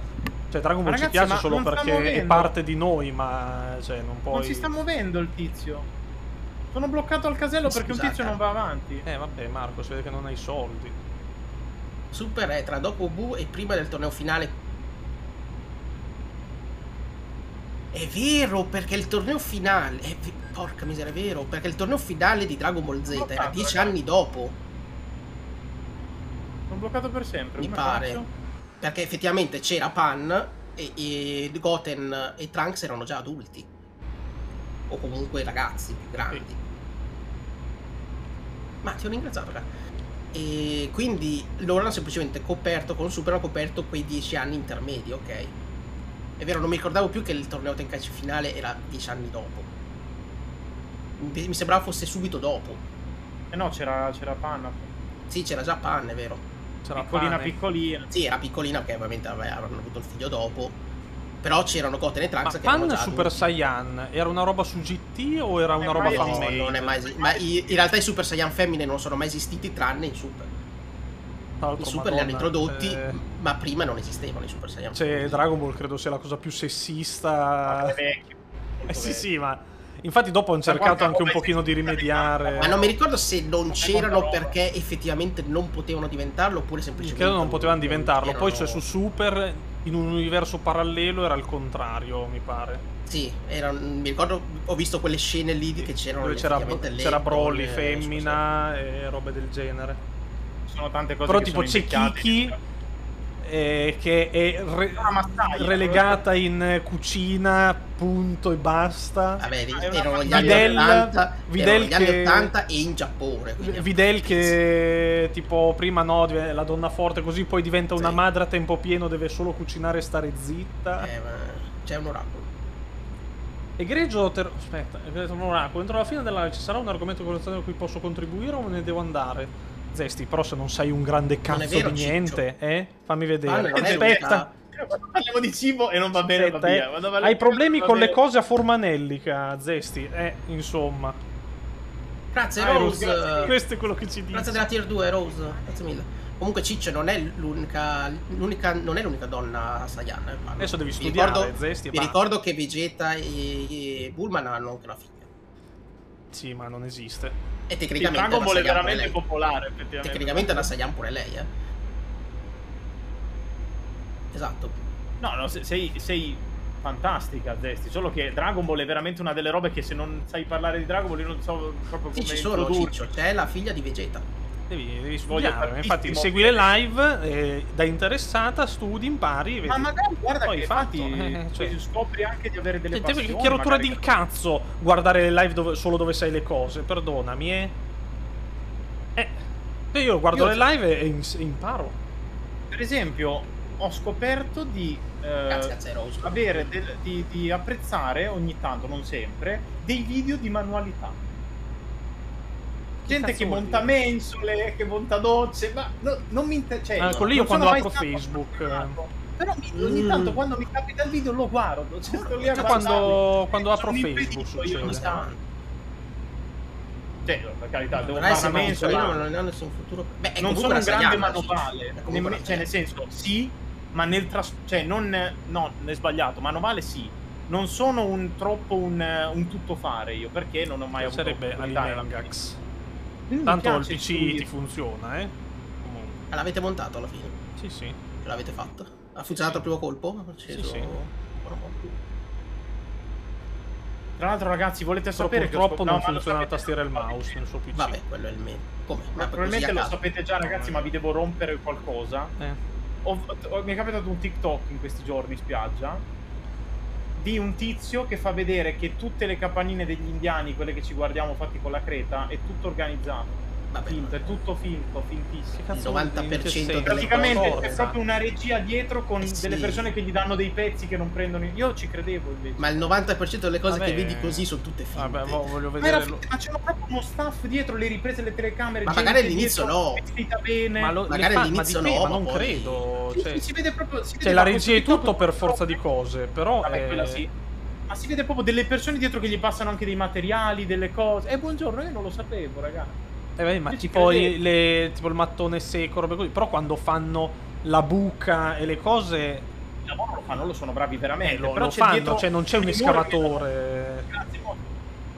Cioè, Dragon Ball ragazzi, ci piace solo perché è parte di noi, ma cioè, non puoi. Non si sta muovendo il tizio. Sono bloccato al casello Scusate. perché un tizio non va avanti. Eh, vabbè, Marco, si vede che non hai soldi. Super è tra dopo Bu e prima del torneo finale. È vero, perché il torneo finale... È... Porca miseria, è vero, perché il torneo finale di Dragon Ball Z era dieci anni dopo. Sono bloccato per sempre. Mi pare. Faccio? Perché effettivamente c'era Pan e, e Goten e Trunks erano già adulti. O comunque ragazzi più grandi. Sì. Ma ti ho ringraziato, raga. E quindi loro hanno semplicemente coperto, con Super hanno coperto quei 10 anni intermedi, ok? È vero, non mi ricordavo più che il torneo Tenkaichi finale era 10 anni dopo. Mi sembrava fosse subito dopo. Eh no, c'era, c'era Pan. Sì, c'era già Pan, è vero. C'era piccolina Pan, piccolina. Sì, era piccolina, perché ovviamente avranno avuto il figlio dopo. Però c'erano Goten e Trunks ma che Pan Super adulti. Saiyan era una roba su GT o era una roba fan no, non è mai esistito. Ma in realtà i Super Saiyan femmine non sono mai esistiti tranne in Super. I Super Madonna, li hanno introdotti, eh... ma prima non esistevano i Super Saiyan. Cioè. Dragon Ball credo sia la cosa più sessista. Vecchio, eh sì, sì, ma Infatti dopo hanno cercato anche un pochino di rimediare. Ma non mi ricordo se non c'erano perché effettivamente non potevano diventarlo oppure semplicemente... Credo non potevano diventarlo. Erano... Poi cioè, su Super in un universo parallelo era il contrario, mi pare. Sì, era, mi ricordo, ho visto quelle scene lì che c'erano Dove c'era, c'era Broly femmina e robe del genere. Sono tante cose Però tipo c'è Kiki eh, che è re- relegata in cucina, punto e basta. Vabbè, erano gli anni 80, Videl gli anni 80 e in Giappone. Videl che tipo prima no, la donna forte, così poi diventa una sì. madre a tempo pieno, deve solo cucinare e stare zitta. Eh, ma c'è un oracolo. Egregio ter... Aspetta, egregio un oracolo. Entro la fine della ci sarà un argomento a cui posso contribuire o me ne devo andare? Zesti, però se non sei un grande cazzo vero, di niente, Ciccio. eh? Fammi vedere. Ah, Aspetta. Parliamo di cibo e non va bene Aspetta, via. Eh. Hai problemi con le cose a formanellica, Zesti. Eh, insomma. Grazie, ah, Rose. Grazie. Questo è quello che ci dice. Grazie della tier 2, Rose. Grazie mille. Comunque Ciccio non è l'unica, l'unica non è l'unica donna Saiyan. Eh, Adesso devi studiare, ricordo, Zesti. Vi ricordo che Vegeta e, e Bulman hanno anche una figlia. Sì, ma non esiste. E tecnicamente Dragon Ball è veramente popolare, Tecnicamente la Saiyan pure lei, eh. Esatto. No, no, sei, sei fantastica, Zesti. Solo che Dragon Ball è veramente una delle robe che se non sai parlare di Dragon Ball io non so proprio come sì, ci sono, Ciccio, c'è la figlia di Vegeta. Devi, devi studiare. Infatti, segui le live eh, da interessata, studi, impari. Vedi. Ma magari guarda Poi che infatti eh, cioè, scopri anche di avere delle cioè, passioni. Che rottura di che... cazzo guardare le live dove, solo dove sai le cose. Perdonami, eh. eh io guardo io le live e, e imparo. Per esempio, ho scoperto di eh, avere del, di, di apprezzare ogni tanto, non sempre, dei video di manualità gente che monta mensole, che monta docce, ma no, non mi interessa. Cioè, ah, con lì io quando apro Facebook. Però ogni tanto mm. quando mi capita il video lo guardo. Cioè, sto lì a quando, quando apro Facebook succede. Cioè, per carità, devo fare una mensola. Non ho nessun futuro. Beh, non sono un grande manovale. Cioè, nel senso, sì, ma nel tras... Cioè, non... No, è sbagliato. Manovale sì. Non sono un troppo un, un tuttofare io, perché non ho mai avuto... Sarebbe Alimengax. Tanto il PC ti funziona, eh? Ah, l'avete montato alla fine? Sì, sì. L'avete fatto? Ha funzionato il primo colpo? Acceso... Sì, sì. Tra l'altro, ragazzi, volete Però sapere purtroppo che non no, funziona la tastiera e il mouse nel suo PC. Vabbè, quello è il meno. Come? Ma probabilmente lo sapete già, ragazzi, ma vi devo rompere qualcosa. Eh. Ho, ho, mi è capitato un TikTok in questi giorni in spiaggia di un tizio che fa vedere che tutte le campanine degli indiani, quelle che ci guardiamo fatti con la creta, è tutto organizzato. Vabbè, finto, è tutto finto, fintissimo. Il 90% delle Praticamente c'è proprio una regia dietro con eh sì. delle persone che gli danno dei pezzi che non prendono. Io ci credevo invece. Ma il 90% delle cose Vabbè. che vedi così sono tutte finte. Vabbè, voglio vedere. Ma, ma c'è proprio uno staff dietro, le riprese, le telecamere. Ma magari all'inizio no. Vestita bene. Ma lo, magari fa, all'inizio no, ma non poi... credo. Cioè, si vede proprio. Si vede cioè, la regia è tutto per forza di cose, però. Vabbè, quella sì. Ma si vede proprio delle persone dietro che gli passano anche dei materiali, delle cose. Eh, buongiorno, io non lo sapevo, raga. Eh, beh, ma tipo, le, tipo il mattone secco, robe così. Però quando fanno la buca e le cose. Il lavoro lo fanno, lo sono bravi veramente. Eh, lo, però lo fanno, dietro... cioè non c'è un escavatore. Grazie,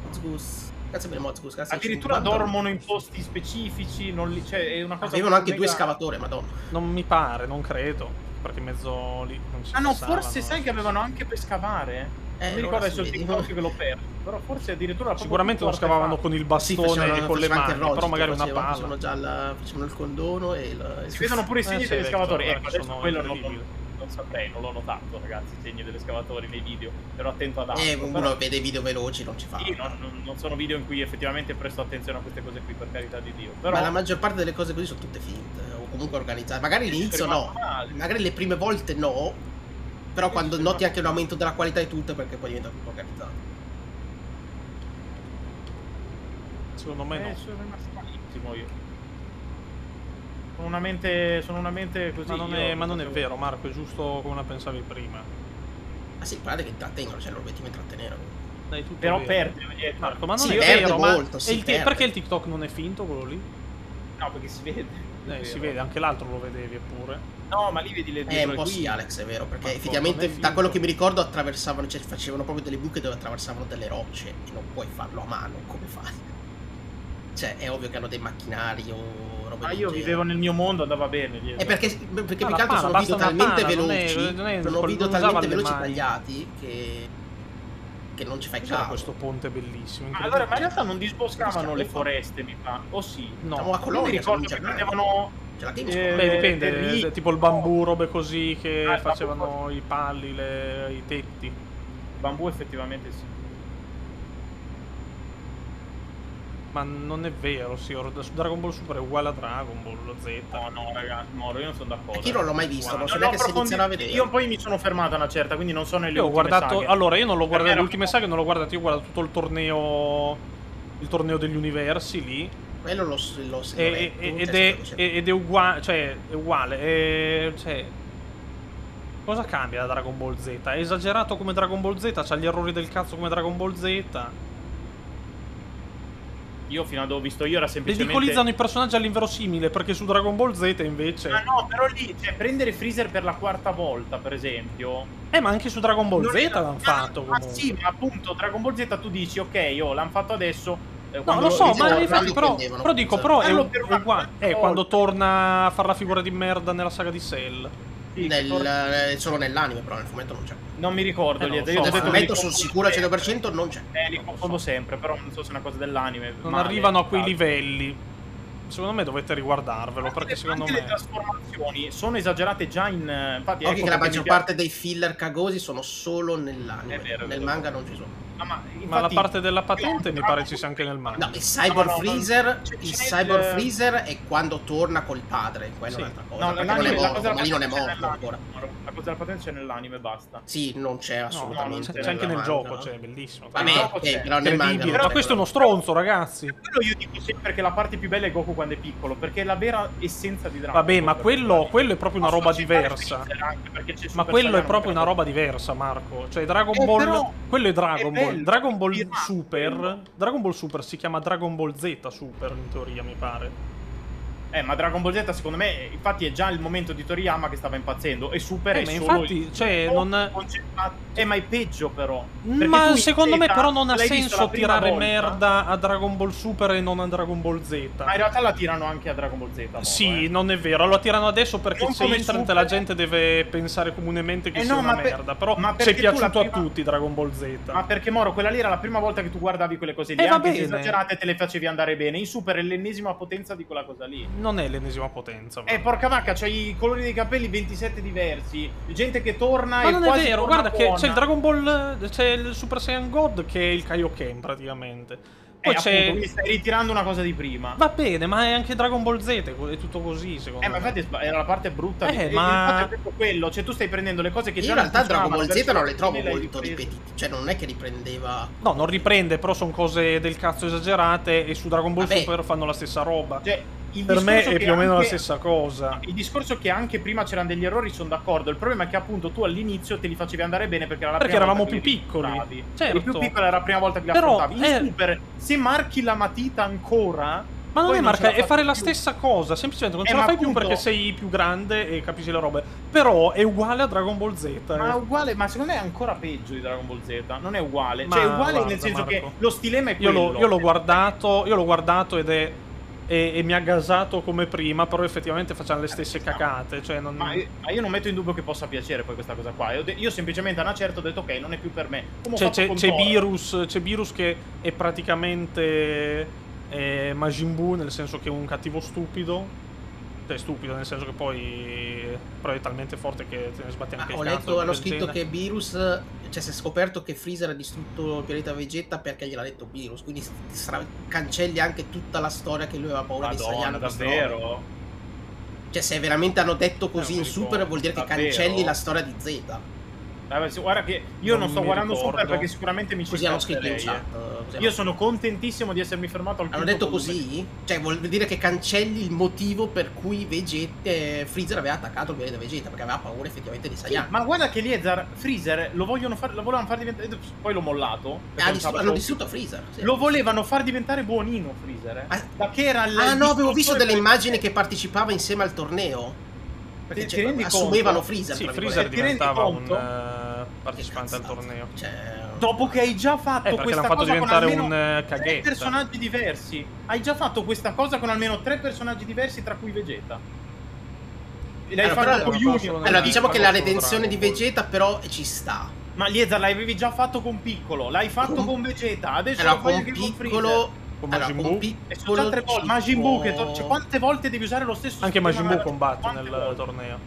Mozgus. Grazie per Mozgus. Addirittura dormono in posti specifici. Non li... cioè, è una cosa Avevano anche mega... due escavatori, madonna. Non mi pare, non credo. Perché in mezzo lì non si Ah no, forse sai che avevano anche per scavare? Eh, non mi ricordo adesso il TikTok che l'ho perso. Però forse addirittura. Sicuramente lo scavavano con il bastone sì, facevano, e con le mani. Roggi, però magari una palla. Facevano già la, facevano il condono e il. Si vedono pure i segni eh, degli escavatori. Ecco, adesso quello non, non, saprei, non l'ho notato, ragazzi. I segni degli escavatori nei video. Ero attento ad altro. Eh, uno però... vede video veloci, non ci fa. Sì, non, non, sono video in cui effettivamente presto attenzione a queste cose qui, per carità di Dio. Però... Ma la maggior parte delle cose così sono tutte finte. O comunque organizzate. Magari all'inizio no. Magari le prime volte no però quando noti anche un aumento della qualità di tutto perché poi diventa tutto organizzato. Secondo me eh, no. Sono rimasto malissimo io. Sono una mente, sono una mente così. Ma non, è, ma non è vero, Marco, è giusto come la pensavi prima. Ah sì, guardate che intrattengono, cioè l'obiettivo è intrattenere. Dai, Però vero. perde, Marco, ma non si è vero, molto, ma il perché il TikTok non è finto quello lì? No, perché si vede. Eh, si vede, anche l'altro lo vedevi eppure. No, ma lì vedi le due. Eh, un po' sì, Alex, è vero, perché ma effettivamente da quello che mi ricordo attraversavano, cioè facevano proprio delle buche dove attraversavano delle rocce e non puoi farlo a mano, come fai? Cioè, è ovvio che hanno dei macchinari o roba Ma io genere. vivevo nel mio mondo, andava bene. È perché, perché no, più che altro sono video talmente veloci, non è, non è, sono video talmente veloci tagliati che che non ci fai caso. questo ponte bellissimo. allora, ma in realtà non disboscavano le foreste, mi fa. O sì? No, siamo a Colonia, mi ricordo che prendevano. Eh, Beh, dipende, lì- eh, tipo il bambù, robe così che Ah, il facevano bambù. i palli, le- i tetti. Bambù effettivamente sì. Ma non è vero, sì, or- su Dragon Ball Super è uguale a Dragon Ball Z. No, no, ragazzi, Moro, io non sono d'accordo. Io non l'ho mai visto, non so neanche se inizierà a vedere. Io poi mi sono fermato a una certa, quindi non so nelle Io ho guardato, saghe. allora io non l'ho guardato, le ultime saghe non l'ho guardato, io ho guardato tutto il torneo, il torneo degli universi lì. Quello lo, lo, lo E- e- non ed, è, così. ed è uguale, cioè, è uguale, è- cioè, cosa cambia da Dragon Ball Z? È esagerato come Dragon Ball Z, c'ha gli errori del cazzo come Dragon Ball Z. Io fino a dove ho visto io era semplicemente... Ridicolizzano i personaggi all'inverosimile, perché su Dragon Ball Z invece... Ma no, però lì, cioè, prendere Freezer per la quarta volta, per esempio... Eh, ma anche su Dragon Ball non Z era- l'hanno ma- fatto Ma comunque. sì, ma appunto Dragon Ball Z tu dici, ok, oh, l'hanno fatto adesso... eh, No, lo so, ma infatti però, però dico, però è, è uguale. volta. quando torna a fare la figura di merda nella saga di Cell. Nel- eh, solo nell'anime, però nel fumetto non c'è. Non mi ricordo, Eh, io so, Nel fumetto sono sicuro al sempre. 100% non c'è. Eh, li confondo sempre, però non so se è una cosa dell'anime. Non male, arrivano a quei livelli. Secondo me dovete riguardarvelo, Anche perché secondo anche le me... trasformazioni sono esagerate già in... Infatti, Occhio ecco che la maggior parte dei filler cagosi sono solo nell'anime. È vero, Nel vero. manga non ci sono. No, ma, Ma la infatti- parte della patente mi pare ci sia anche nel manga. No, il Cyber No, no, no, Freezer, c'è- il Cyber il- Freezer è quando torna col padre, quella Sì. è un'altra cosa. No, perché non è morto, cosa ma lì non è morto ancora. La cosa della patente c'è nell'anime, basta. Sì, non c'è No, no, assolutamente. c'è, c'è anche nel manga, gioco, cioè, bellissimo. Vabbè, ok, c'è. però nel manga Ma c'è questo è uno stronzo, ragazzi. Quello io dico sempre che la parte più bella è Goku quando è piccolo, perché è la vera essenza di Dragon Vabbè, ma quello, quello è proprio una roba diversa. Ma quello è proprio una roba diversa, Marco. Cioè, Dragon Eh, Ball. però quello è Dragon Ball. Dragon Ball Super. Dragon Ball Super si chiama Dragon Ball Z Super, in teoria, mi pare. Eh, ma Dragon Ball Z secondo me, infatti è già il momento di Toriyama che stava impazzendo e Super Eh, è ma solo infatti, il- cioè, non- concentrato. Eh, ma è peggio però. Ma secondo me, però, non ha senso la tirare volta? merda a Dragon Ball Super e non a Dragon Ball Z. Ma in realtà la tirano anche a Dragon Ball Z. Moro, Sì, eh. non è vero. Lo tirano adesso perché Non c'è internet e la gente deve pensare comunemente che Eh sia no, una per- merda. Però ma tu la piaciuto a prima- tutti Dragon Ball Z. Ma perché Moro, quella lì era la prima volta che tu guardavi quelle cose lì, Eh, anche esagerate te le facevi andare bene. In Super è l'ennesima potenza di quella cosa lì. Non è l'ennesima potenza. Eh, porca vacca, c'hai i colori dei capelli 27 diversi. Gente che torna Ma e non è vero, guarda che buona. c'è il Dragon Ball, c'è il Super Saiyan God che è il Kaioken praticamente. Poi Eh, c'è... appunto, quindi stai ritirando una cosa di prima. Va bene, ma è anche Dragon Ball Z, è tutto così secondo Eh, ma me. infatti sba- era la parte brutta di Eh, e- ma- è proprio quello, cioè tu stai prendendo le cose che Io già in realtà Dragon Ball Z non le trovo molto ripetitive. Cioè, non è che riprendeva. No, non riprende, però sono cose del cazzo esagerate e su Dragon Ball Vabbè. Super fanno la stessa roba. Cioè, il per me è che più o meno la stessa cosa. Il discorso che anche prima c'erano degli errori, sono d'accordo. Il problema è che appunto tu all'inizio te li facevi andare bene perché era la Perché prima eravamo volta che più li piccoli. Certo. Eri più piccolo era la prima volta che li Però, affrontavi. In Super, se marchi la matita ancora. Ma non è marca, la è fare la più. stessa cosa, semplicemente non Eh, ce la fai più appunto- perché sei più grande e capisci le robe. Però è uguale a Dragon Ball Z. eh. Ma uguale, ma secondo me è ancora peggio di Dragon Ball Z. Non è uguale. Ma cioè, è uguale guarda, nel senso che Marco. lo stilema è Io quello. l'ho, io l'ho guardato, io l'ho guardato ed è. E, e mi ha gasato come prima, però effettivamente facciamo le stesse cacate. Cioè non... Ma io, ma io non metto in dubbio che possa piacere poi questa cosa qua. Io, io semplicemente a una certa ho detto ok, non è più per me. C'è. Virus, c'è Virus che è praticamente eh, Majin Buu, nel senso che è un cattivo stupido. Cioè stupido, nel senso che poi però è talmente forte che te ne sbatti Ma anche ho il cazzo. letto, hanno scritto che Virus. Cioè, si è scoperto che Freezer ha distrutto il pianeta Vegeta perché gliel'ha detto Virus. Quindi stra- cancelli anche tutta la storia che lui aveva paura di Madonna, Saiyan. queste robe. davvero? Cioè, se veramente hanno detto così Eh, in Super, vuol dire che Davvero? cancelli la storia di Z. Sì, guarda che io non, Non sto guardando ricordo. Super perché sicuramente mi ci Così hanno scritto in chat. eh. Io sono contentissimo di essermi fermato al Hanno detto volume. così? Cioè, vuol dire che cancelli il motivo per cui Vegeta, eh, Freezer aveva attaccato il pianeta Vegeta, perché aveva paura effettivamente di Sì, Saiyan. ma guarda che Liezar, Freezer lo vogliono fare, lo volevano far diventare. Poi l'ho mollato. Ah, non dist- stava hanno distrutto Freezer. sì. Lo volevano far diventare buonino Freezer. Eh. Ah, da che era il. Ah, no, avevo visto delle immagini che partecipava insieme al torneo. Perché Ti- cioè, ti rendi assumevano conto? Freezer. Sì, Freezer diventava un eh, partecipante al torneo. Cioè, Dopo che hai già fatto Eh, questa fatto cosa con almeno un, eh, tre personaggi diversi. Hai già fatto questa cosa con almeno tre personaggi diversi, tra cui Vegeta. E l'hai Allora, fatto però- con Union. Allora, diciamo che la redenzione di Vegeta, però ci sta. Ma Liezar l'avevi già fatto con Piccolo, l'hai fatto Con- con Vegeta, adesso Allora, lo fai con anche con piccolo. Con Majin Buu. E già tre volte. Majin Buu, che to- cioè, quante volte devi usare lo stesso Anche Majin Buu combatte nel volte? torneo.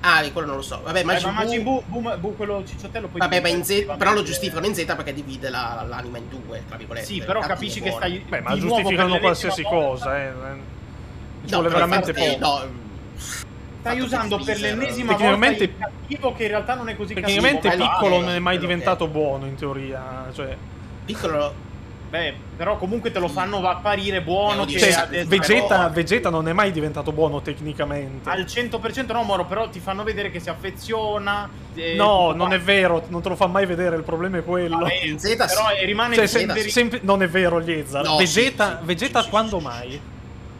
Ah, di quello non lo so. Vabbè, Eh, ma Majin, Majin Buu... Buu, Buu, Buu, quello cicciottello poi Vabbè, ma in Z, però lo giustificano in Z perché divide la- l'anima in due, tra virgolette. Sì, però Cattivo capisci e che buono. stai Beh, ma di nuovo giustificano qualsiasi volta- cosa, eh. Ci No, vuole veramente poco. No, Stai usando per l'ennesima volta Tecnicamente- il cattivo che in realtà non è così Tecnicamente cattivo. no, piccolo eh, non è mai diventato buono in teoria. Cioè, piccolo... Beh, però comunque te lo fanno apparire buono. Che cioè, Vegeta, però- Vegeta non è mai diventato buono tecnicamente. Al 100% no, Moro, però ti fanno vedere che si affeziona. eh, No, non qua. è vero, non te lo fa mai vedere, il problema è quello. Vabbè, In Z però sì. rimane Cioè, sempre- sem- sempre- non è vero, Liezar. No, Vegeta, sì, sì, Vegeta sì, sì, quando sì, mai?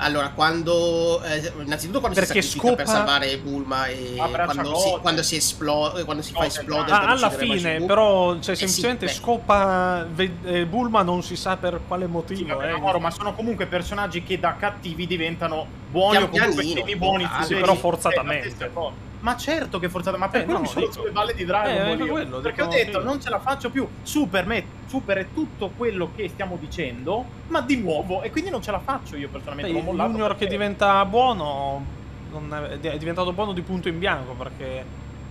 Allora, quando... eh, innanzitutto quando Perché si sacrifica per scopa- salvare Bulma e quando si, quando si esplode, quando si fa esplodere Ah, per alla fine, Buu. però, cioè, Eh sì, semplicemente beh. scopa eh, Bulma non si sa per quale Sì, motivo. vabbè, eh. Moro, ma sono comunque personaggi che da cattivi diventano buoni Pian o comunque buoni. sì, fedeli. però Eh, forzatamente. Ma certo che forzatamente, ma per Eh, quello no, mi sono dico- sulle balle di Dragon Eh, Ball per io. quello, perché ho dico detto sì. non ce la faccio più. Super, me, super è tutto quello che stiamo dicendo, ma di nuovo, e quindi non ce la faccio io personalmente. Beh, l'ho mollato Junior perché- che diventa buono non è, è diventato buono di punto in bianco perché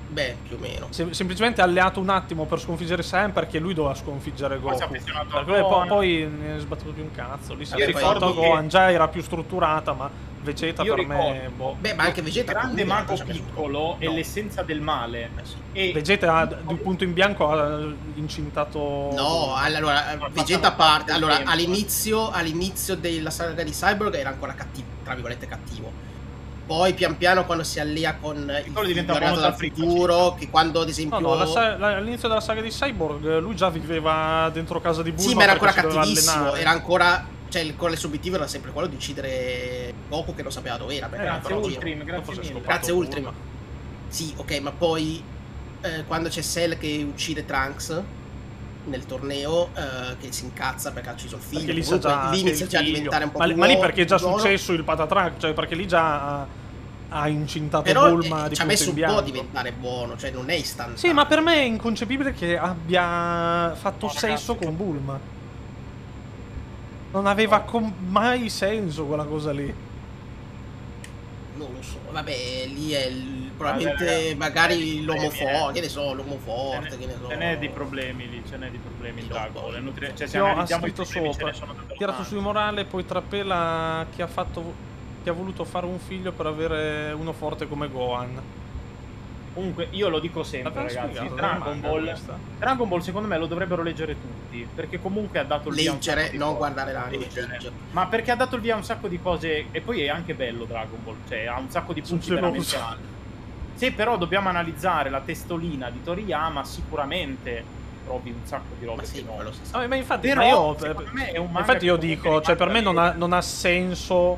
Beh, più o meno. sem- semplicemente ha alleato un attimo per sconfiggere Sam perché lui doveva sconfiggere Poi si è Goku. a Perché poi, Gohan. poi ne è sbattuto più un cazzo. Lì si è che- Gohan, già era più strutturata, ma Vegeta Io per me ricordo- boh. Beh, ma anche Vegeta grande mago un piccolo è No. l'essenza del male. Eh sì. E Vegeta di punto in bianco ha incintato No, allora, Vegeta parte. Allora, all'inizio, all'inizio della saga di Cyborg era ancora cattivo, tra virgolette cattivo. Poi pian piano quando si allea con il buono dal futuro, che quando ad esempio... No, no, la la- all'inizio della saga di Cyborg lui già viveva dentro casa di Bulma Sì, ma era ancora cattivissimo, era ancora... Cioè, il, il suo obiettivo era sempre quello di uccidere Goku che non sapeva dove era. Eh, grazie Ultrim, grazie Grazie Ultrim. Sì, ok, ma poi eh, quando c'è Cell che uccide Trunks nel torneo, eh, che si incazza perché ha ucciso il figlio, lì, già lì inizia già a diventare un po' ma, più ma lì perché è già buono. successo il patatrack, cioè perché lì già ha, ha incintato Però Bulma eh, di ci ha messo un bianco. po' a diventare buono, cioè non è istantaneo. Sì, ma per me è inconcepibile che abbia fatto No, sesso ragazzi, con Bulma. Non aveva com- mai senso quella cosa lì. Non lo so, vabbè, lì è il- probabilmente Vabbè, magari l'uomo forte, che ne so, l'uomo Ce forte, n'è- che ne so. Ce n'è di problemi lì, ce n'è di problemi in. È inutile- Cioè, se ha scritto sopra. ne Tirato sui morale, poi trapela che ha fatto che ha voluto fare un figlio per avere uno forte come Gohan. Comunque, io lo dico sempre, ragazzi. Dragon Ball? Dragon Ball, secondo me, lo dovrebbero leggere tutti. Perché comunque ha dato il via a un sacco Leggere, di non cose. guardare Leggere. leggere. Ma perché ha dato il via a un sacco di cose. E poi è anche bello Dragon Ball. Cioè, ha un sacco di punti veramente alti. Se però dobbiamo analizzare la testolina di Toriyama, sicuramente trovi un sacco di robe Ma sì, che no. si sa. Vabbè, ma infatti, Però, ma io, secondo me è un manga infatti io dico, cioè per me non ha, non ha senso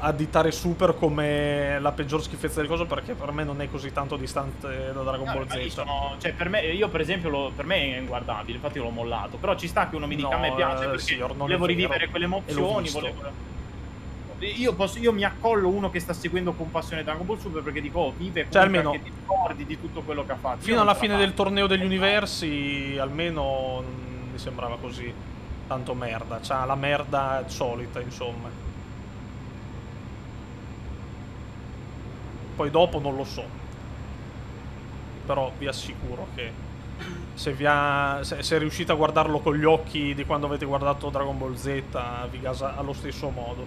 additare Super come la peggior schifezza del coso perché per me non è così tanto distante da Dragon No, Ball Z. sono- cioè, per me, io per esempio, lo- per me è inguardabile, infatti l'ho mollato. Però ci sta che uno mi dica No, a me piace eh, perché è volevo rivivere quelle emozioni. volevo- Io, posso- io mi accollo uno che sta seguendo con passione Dragon Ball Super perché dico, oh, vive Cioè, almeno- anche ti ricordi di tutto quello che ha fatto. Fino alla fine del torneo degli universi, almeno mi sembrava così tanto merda. C'ha la merda solita, insomma. Poi dopo non lo so. Però vi assicuro che se, vi ha- se, se riuscite a guardarlo con gli occhi di quando avete guardato Dragon Ball Z, vi gasa allo stesso modo.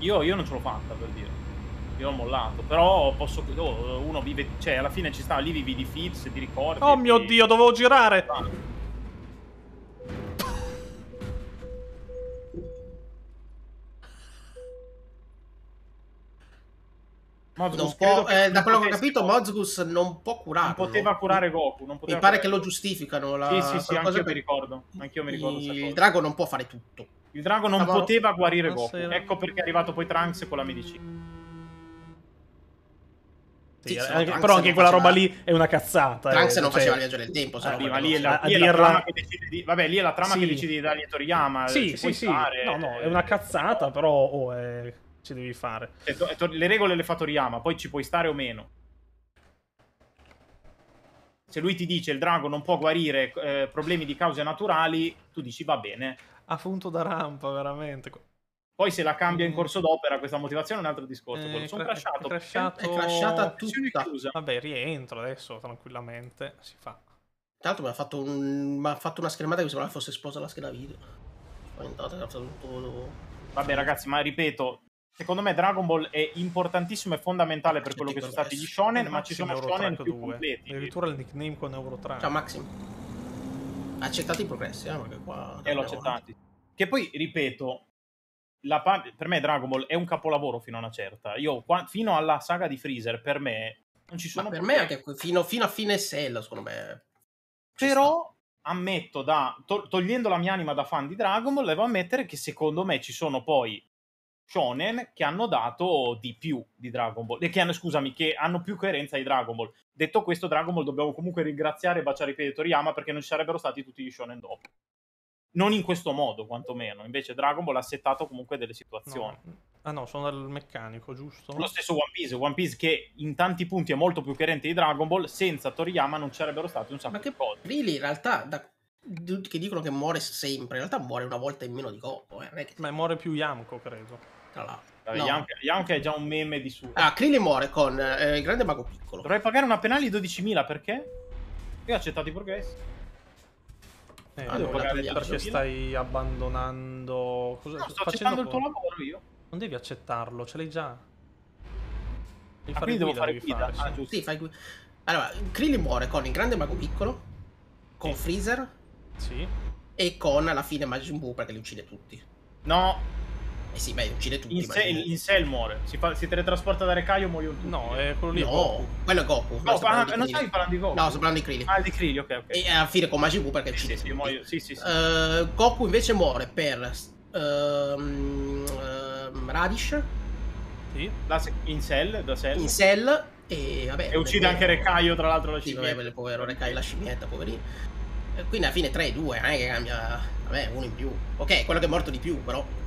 Io, io non ce l'ho fatta per dire. Io ho mollato. Però posso. oh, uno vive. Cioè, alla fine ci sta, lì vivi di Fips, ti ricordi. Oh mio ti- dio, dovevo girare! Mozgus, può- che eh, non da quello che ho capito, Mozgus non può curarlo. Non poteva curare Goku. Non poteva Mi pare che curare lo giustificano. La... Sì, sì, sì, anch'io mi per- ricordo. Anch'io mi ricordo Il drago non può fare tutto. Il drago non Stavano- poteva guarire Goku. Buonasera. Ecco perché è arrivato poi Trunks con la medicina. Sì, Sì, anche- Trunks però anche non quella faceva- roba lì è la cazzata. Trunks eh, non cioè- faceva il viaggio del tempo. se Arriva lì, è non la, a lì è la trama che decide di... Vabbè, lì è la trama Sì. che decide di dargli a Toriyama. Sì, sì, sì. No, no, eh, è una cazzata, però oh, eh, ci devi fare. to- Le regole le fa Toriyama, poi ci puoi stare o meno. se lui ti dice il drago non può guarire eh, problemi di cause naturali, tu dici va bene. Ha punto da rampa, veramente. Poi se la cambia in mm. corso d'opera questa mozione è un altro discorso. Eh, sono crashato. È, crashato... è crashata tutta. Chiusa. Vabbè, rientro adesso tranquillamente. Si fa. Tra l'altro mi ha fatto, un... fatto, una schermata che sembrava fosse esplosa la scheda video. Tutto... Vabbè ragazzi, ma ripeto, secondo me Dragon Ball è importantissimo e fondamentale per quello che sono stati gli shonen, ma ci sono Euro shonen più 2. completi. Addirittura il nickname con Eurotrack. Ciao Maxim. Accettati i progressi, eh, perché qua... Eh, l'ho accettati. Che poi, ripeto, pa- per me Dragon Ball è un capolavoro fino a una certa. Io, qua, fino alla saga di Freezer, per me non ci sono. Ma per problemi. me anche fino, fino, a fine Cell, secondo me. Però ammetto da to- togliendo la mia anima da fan di Dragon Ball, devo ammettere che secondo me ci sono poi shonen che hanno dato di più di Dragon Ball, e che hanno, scusami, che hanno più coerenza di Dragon Ball. Detto questo, Dragon Ball dobbiamo comunque ringraziare e baciare i piedi di Toriyama perché non ci sarebbero stati tutti gli shonen dopo non in questo modo, quantomeno. Invece Dragon Ball ha settato comunque delle situazioni. No. Ah no, sono dal meccanico, giusto? Lo stesso One Piece, One Piece che in tanti punti è molto più coerente di Dragon Ball, senza Toriyama non ci sarebbero stati un sacco Ma che di cose. Really, in realtà, da, che dicono che muore sempre, in realtà muore una volta in meno di Goku. Eh. Che... Ma muore più Yamko, credo. Tra l'altro. No. Yamka, è già un meme di su. Ah, Krillin muore con eh, il grande mago piccolo. Dovrei pagare una penale di 12.000 perché? Io ho accettato i progressi. Eh, ah, devo pagare perché stai abbandonando. Cosa... No, sto accettando il tuo lavoro io. Non devi accettarlo, ce l'hai già. Devi ah, fare devo fare guida. Fare, ah, sì, fai guida. Allora, Krillin muore con il grande mago piccolo, con sì. Freezer. Sì. E con alla fine Majin Buu perché li uccide tutti. No, eh sì, beh, uccide tutti. In, se, in Cell muore. Si, fa, si teletrasporta da Recaio muoiono tutti. No, è quello lì. No, Goku. quello è Goku. No, ah, non stavi parlando di Goku? No, sto parlando di Krillin. Ah, di Krillin, ok, ok. E alla fine con Majin Buu perché uccide sì, tutti. Sì, sì, sì. Uh, Goku invece muore per uh, uh, Radish. Sì, da, in Cell, da Cell. In Cell. E, vabbè, e uccide anche Recaio, tra l'altro, la scimmietta. Sì, vabbè, povero Recaio, la scimmietta, poverino. Quindi alla fine 3-2, non è che cambia... Vabbè, uno in più. Ok, quello che è morto di più, però...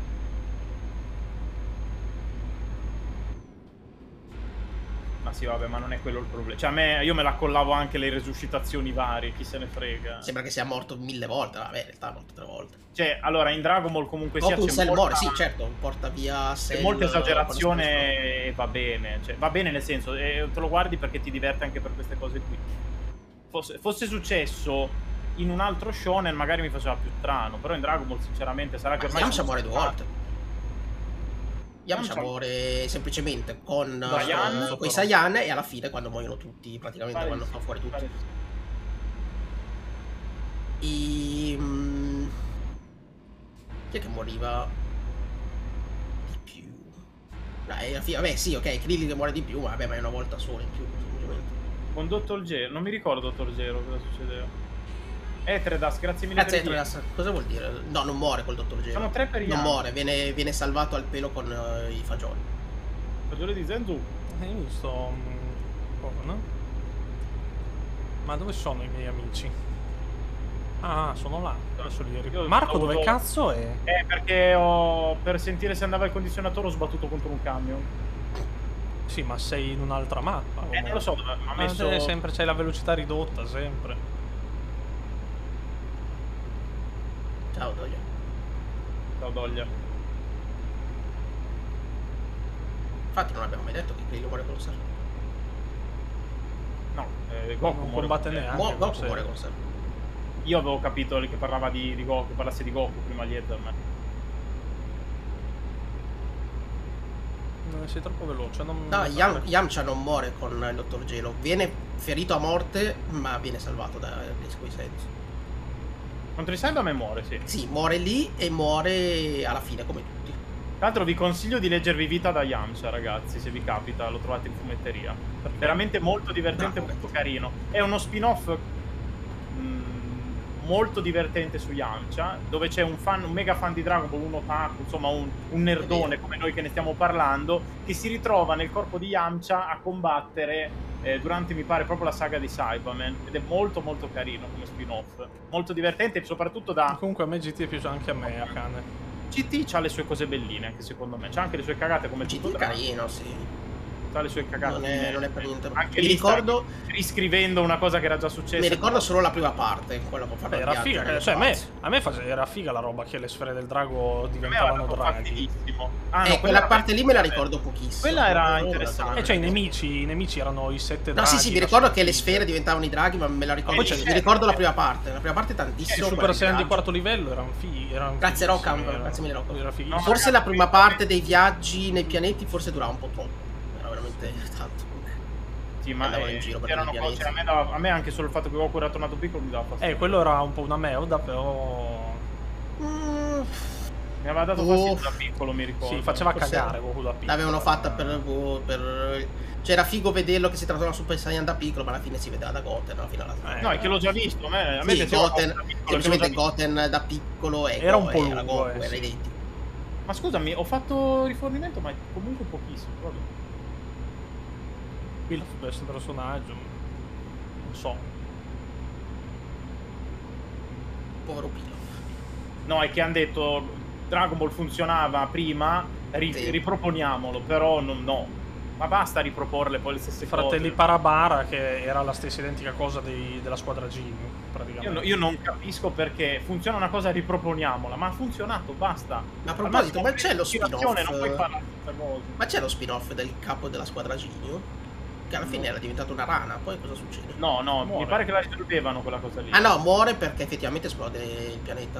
Ma sì, vabbè, ma non è quello il problema. Cioè, a me, io me la collavo anche le resuscitazioni varie, chi se ne frega. Sembra che sia morto mille volte, vabbè, in realtà è morto tre volte. Cioè, allora, in Dragon Ball comunque Goku sia... Cell muore, sì, certo, porta via Cell... C'è molta esagerazione e va bene. Cioè, va bene nel senso, eh, te lo guardi perché ti diverte anche per queste cose qui. Fosse, fosse successo in un altro shonen magari mi faceva più strano, però in Dragon Ball sinceramente sarà che ormai... Yamcha muore due volte. Yamcha muore semplicemente con uh, quei Saiyan e alla fine quando muoiono tutti, praticamente quando fa fuori tutti. E... Um, chi è che moriva di più? Dai, alla fine, vabbè sì, ok, Krillin che muore di più, ma vabbè, ma è una volta sola in più, semplicemente. Con Dottor Gero, non mi ricordo Dottor Gero cosa succedeva. Etredas, grazie mille grazie per Etredas. Cosa vuol dire? No, non muore col dottor Gero. Sono tre per Non muore, viene, viene, salvato al pelo con uh, i fagioli. Fagioli di Zenzu? Eh, io sto... Um, no? Ma dove sono i miei amici? Ah, sono là. Adesso li ricordo. Marco, dove do... cazzo è? Eh, perché ho... per sentire se andava il condizionatore ho sbattuto contro un camion. Sì, ma sei in un'altra mappa. Eh, non lo so, ma ha messo... sempre c'hai la velocità ridotta, sempre. Ciao Doglia. Ciao Doglia. Infatti non abbiamo mai detto che Grillo muore con lo No, eh, Goku non combatte neanche. Mo- Goku muore con lo Io avevo capito che parlava di, di Goku, parlasse di Goku prima di Etherman. Non sei troppo veloce. Non... No, Yam- Yamcha non muore con il dottor Gelo. Viene ferito a morte, ma viene salvato dai suoi sensi. Contro i Cyberman muore, sì. Sì, muore lì e muore alla fine, come tutti. Tra l'altro vi consiglio di leggervi Vita da Yamcha, ragazzi, se vi capita, lo trovate in fumetteria. Veramente molto divertente e molto carino. È uno spin-off molto divertente su Yamcha, dove c'è un fan, un mega fan di Dragon Ball, un otaku, insomma un, un nerdone come noi che ne stiamo parlando, che si ritrova nel corpo di Yamcha a combattere eh, durante mi pare proprio la saga di Cyberman ed è molto molto carino come spin-off. Molto divertente soprattutto da comunque a me GT piace anche a me a cane GT ha le sue cose belline anche secondo me c'ha anche le sue cagate come GT è carino sì ha le sue cagate. Non è, non è per niente. Anche mi ricordo, riscrivendo una cosa che era già successa. mi ricordo solo la prima parte, quella Beh, il era figa, nello cioè a me, a me era figa la roba che le sfere del drago diventavano draghi. Ah, Eh, no, quella era- parte lì me la ricordo pochissimo. Quella era interessante. E cioè i nemici, i nemici erano i sette No, draghi. sì, sì, mi ricordo che le sfere diventavano i draghi, ma me la ricordo. C'è- mi ricordo la prima parte. La prima parte I tantissimo. Super quella Saiyan di quarto livello erano fighi. Erano Grazie, era- grazie mille, fighissimo. Forse la prima parte dei viaggi nei pianeti forse durava un po' troppo. Era veramente tanto. Sì, ma eh, in giro per erano cose- a, me dava- a me anche solo il fatto che Goku era tornato piccolo mi dava fastidio. Eh, quello era un po' una merda, però... Mm, Mi aveva dato Oh. fastidio da piccolo, mi ricordo. Sì, faceva Forse cagare Goku da piccolo. l'avevano fatta per, boh, per. Cioè, era figo vederlo che si trattava Super Saiyan da piccolo, ma alla fine si vedeva da Goten. Alla fine alla Eh, No, è che l'ho già visto. A me, a me Sì, Goten, da piccolo, semplicemente. Goten da piccolo e Era un po' era lungo, Goku, eh, era sì. identico. Ma scusami, ho fatto rifornimento, ma comunque pochissimo. Pilaf, best personaggio. Non so. Povero Pilo. No, è che hanno detto Dragon Ball funzionava prima, ri- Sì. riproponiamolo, però non, no. Ma basta riproporle poi le stesse I fratelli cose. Parabara, che era la stessa identica cosa dei- della squadra Gin, Io, praticamente. no- io non capisco perché funziona una cosa, riproponiamola. Ma ha funzionato, basta. Ma a proposito, ma c'è lo spin-off? Ma c'è lo spin-off del capo della squadra Ginyu? Che alla fine era diventato una rana, poi cosa succede? No, no, Muore. mi pare che la risolvevano quella cosa lì. Ah no, muore perché effettivamente esplode il pianeta.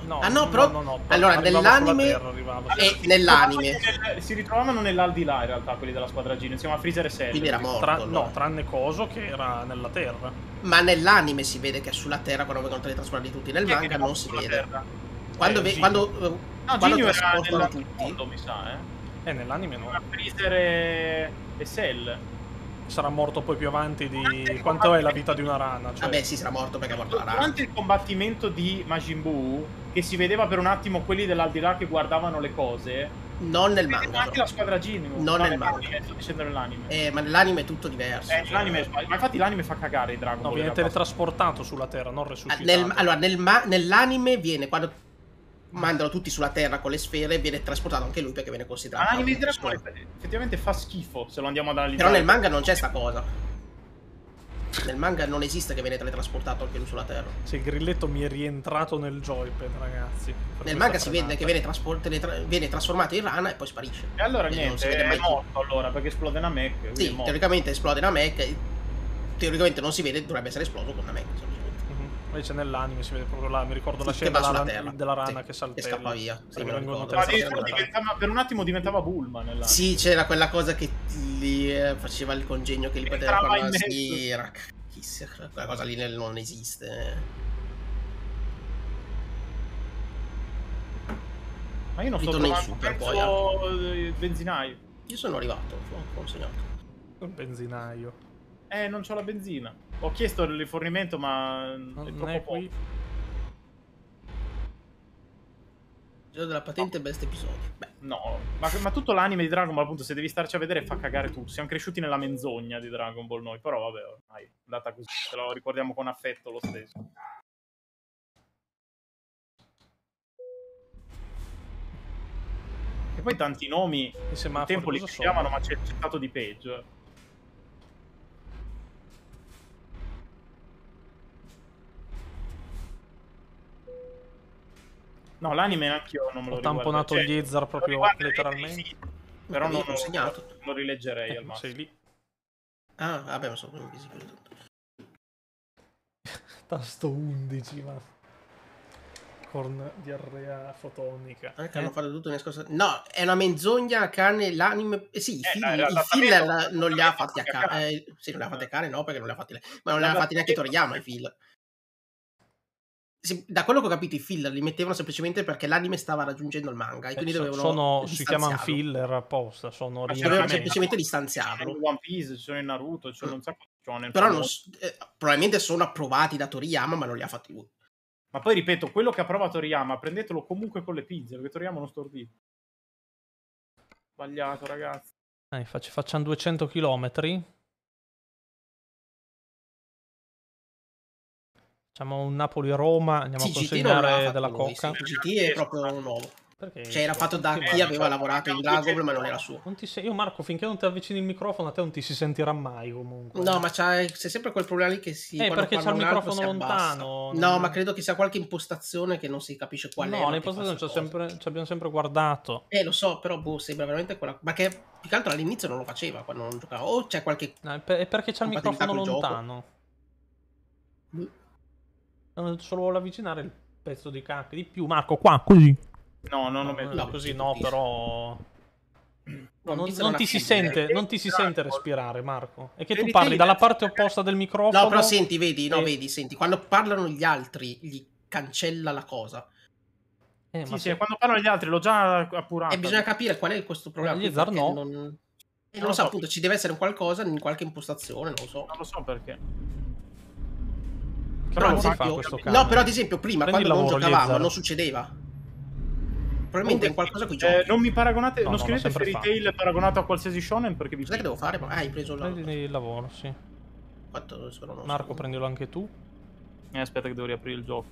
Eh, no, ah no, però. no, no, no, allora, arrivava nell'anime. Terra, arrivava. E nell'anime. Nel- si ritrovavano nell'aldilà in realtà quelli della squadra Gino, insieme a Freezer e Cell. Quindi era morto. Tra- allora. no, tranne Coso che era nella Terra. Ma nell'anime si vede che è sulla Terra quando vengono teletrasportati tutti. Nel manga era non si vede. Terra? Quando, Eh, ve- quando, eh, No, quando Gino era trasportano nel tutti. mondo, mi sa, eh. E nell'anime no. Era Freezer e, e Cell. Sarà morto poi più avanti di quanto è la vita di una rana. Cioè, Vabbè, sì, sarà morto perché è morto la rana. Durante il combattimento di Majin Buu, che si vedeva per un attimo quelli dell'aldilà che guardavano le cose, Non nel manga. anche però. la squadra Gino. Non No, nel manga. Sto dicendo nell'anime. Eh, ma nell'anime è tutto diverso. Eh, cioè- l'anime- ma infatti l'anime fa cagare i Dragon no, Ball. viene teletrasportato sulla Terra, non Ah, resuscitato. nel- allora, nel ma- nell'anime viene quando mandano tutti sulla Terra con le sfere, viene trasportato anche lui perché viene Ma considerato. l'anime di persona. effettivamente fa schifo se lo andiamo ad analizzare. Però nel manga non c'è sta cosa. Nel manga non esiste che viene teletrasportato anche lui sulla Terra. Se il grilletto mi è rientrato nel joypad, ragazzi. Nel manga si vede che viene, traspor- teletra- viene trasformato in rana e poi sparisce. E allora si niente, vede mai è più. morto allora perché esplode una mech. Sì, teoricamente esplode una mech. e Teoricamente non si vede, dovrebbe essere esploso con una mech. semplicemente. Invece nell'anime si vede proprio là, mi ricordo la Sì, scena della, terra. della rana Sì, che saltella. che scappa via. Sì. Ma per un attimo diventava Bulma nell'anime. Sì, c'era quella cosa che gli eh, faceva il congegno che gli poteva parlare. mezzo. Sì, era cacchissima. Quella cosa lì non esiste. Ma io non sto Ritorna in trovando super, poi, il benzinaio. Io sono arrivato, ho consegnato. Un benzinaio. Eh, non c'ho la benzina. Ho chiesto il rifornimento, ma è Non troppo è poco. qui. Giro della patente best episodio. Beh, No, ma, ma tutto l'anime di Dragon Ball, appunto, se devi starci a vedere fa cagare tutto. Siamo cresciuti nella menzogna di Dragon Ball noi, però vabbè, ormai è andata così, ce lo ricordiamo con affetto lo stesso. E poi tanti nomi, semafori tempo li chiamano, ma c'è c'è stato di peggio. No, l'anime anch'io non me lo Ho riguardo. tamponato Cioè, gli lo proprio letteralmente. sì, però non ho consegnato. lo rileggerei al Eh, massimo. sei lì. Ah, vabbè, ma sono invisibile. Tasto 11, ma... Con diarrea fotonica. Anche Eh? hanno fatto tutto nascosto. No, è una menzogna cane l'anime. Eh, sì, i, Eh, film- no, i filler non li ha fatti a cane. Eh, sì, non li ha fatti a cane, no, perché non li ha fatti. Ma non li ha fatti neanche Toriyama i filler. Da quello che ho capito, i filler li mettevano semplicemente perché l'anime stava raggiungendo il manga e Eh, quindi so- dovevano. sono, si chiamano filler apposta, sono Ma Dovevano semplicemente Ci sono distanziarlo. in One Piece, ci sono in Naruto, ci sono un sacco ci nel Però non eh, probabilmente sono approvati da Toriyama, ma non li ha fatti lui. Ma poi ripeto, quello che ha provato Toriyama, prendetelo comunque con le pizze, perché Toriyama non stordito. Sbagliato, ragazzi. Facci- facciamo 200 km. Facciamo un Napoli-Roma, andiamo Sì, a non consegnare della lui, coca. sì, GT è proprio nuovo. Perché cioè, era fatto da chi aveva lavorato in Dragon, ma non era suo. Non ti sei... Io, Marco, finché non ti avvicini il microfono, a te non ti si sentirà mai comunque. No, ma c'è, c'è sempre quel problema lì che si. Eh, perché c'è il microfono lontano. No, ma credo che sia qualche impostazione che non si capisce qual no, è. No, l'impostazione ci sempre, abbiamo sempre guardato. Eh, lo so, però boh, sembra veramente quella. Ma che più che altro all'inizio non lo faceva quando non giocava. O c'è qualche. No, è perché c'è il microfono lontano. Gioco. Non solo vuole avvicinare il pezzo di cacca. Di più, Marco, qua, così. No, no, no, no così no, però... No, non, non, ti si sente, non ti si sente respirare, Marco. È che tu parli dalla parte opposta del microfono. No, però senti, vedi, no, e... vedi, senti, quando parlano gli altri, gli cancella la cosa. Eh, sì, sì, se... quando parlano gli altri l'ho già appurato. E bisogna capire qual è questo problema. Gli Zar no. Non... non, non lo so, appunto, ci deve essere qualcosa in qualche impostazione, non lo so. Non lo so perché. Però, però esempio, no, però ad esempio prima, Prendi quando non giocavamo, non succedeva. Probabilmente è qualcosa qui eh, Non mi paragonate, no, non scrivete Fairy Tail paragonato a qualsiasi shonen perché vi... Sai che devo fare? Ah, hai preso la... il lavoro, sì. Quanto sono Marco, so. prendilo anche tu. Eh, aspetta che devo riaprire il gioco.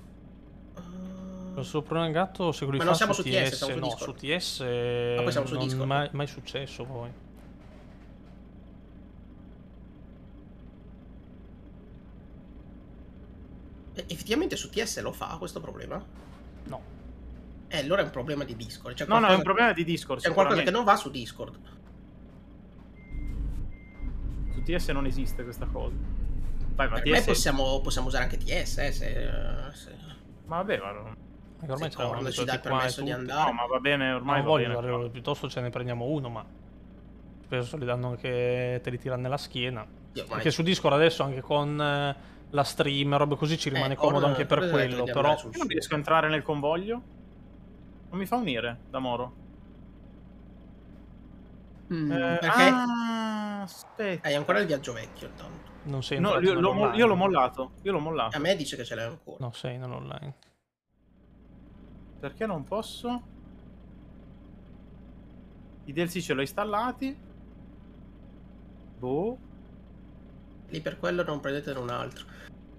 Uh... Lo suo problema gatto segui Ma non siamo su TS, TS siamo su no, Discord. su TS Ma poi siamo su Discord. Mai, mai successo poi. Effettivamente su TS lo fa questo problema? No. Eh, allora è un problema di Discord. C'è no, no, è un problema di Discord. C'è qualcosa che non va su Discord. Su TS non esiste questa cosa. Vai, ma TS... possiamo, possiamo, usare anche TS, eh, se, se... Ma vabbè, ma non... Perché ormai c'è quando ci dà il permesso di andare. No, ma va bene, ormai no, va voglio, bene. Piuttosto ce ne prendiamo uno, ma spesso li danno anche te li tirano nella schiena. Io, Perché su Discord adesso anche con eh, la stream e robe così ci rimane eh, comodo anche per quello, però io non riesco a entrare nel convoglio. Non mi fa unire da Moro. Mm, eh, perché? Ah, aspetta. Hai ancora il viaggio vecchio intanto. Non sei no, io, l'ho, io l'ho mollato. Io l'ho mollato. A me dice che ce l'hai ancora. No, sei non online. Perché non posso? I DLC ce l'ho installati. Boh. Lì per quello non prendete un altro.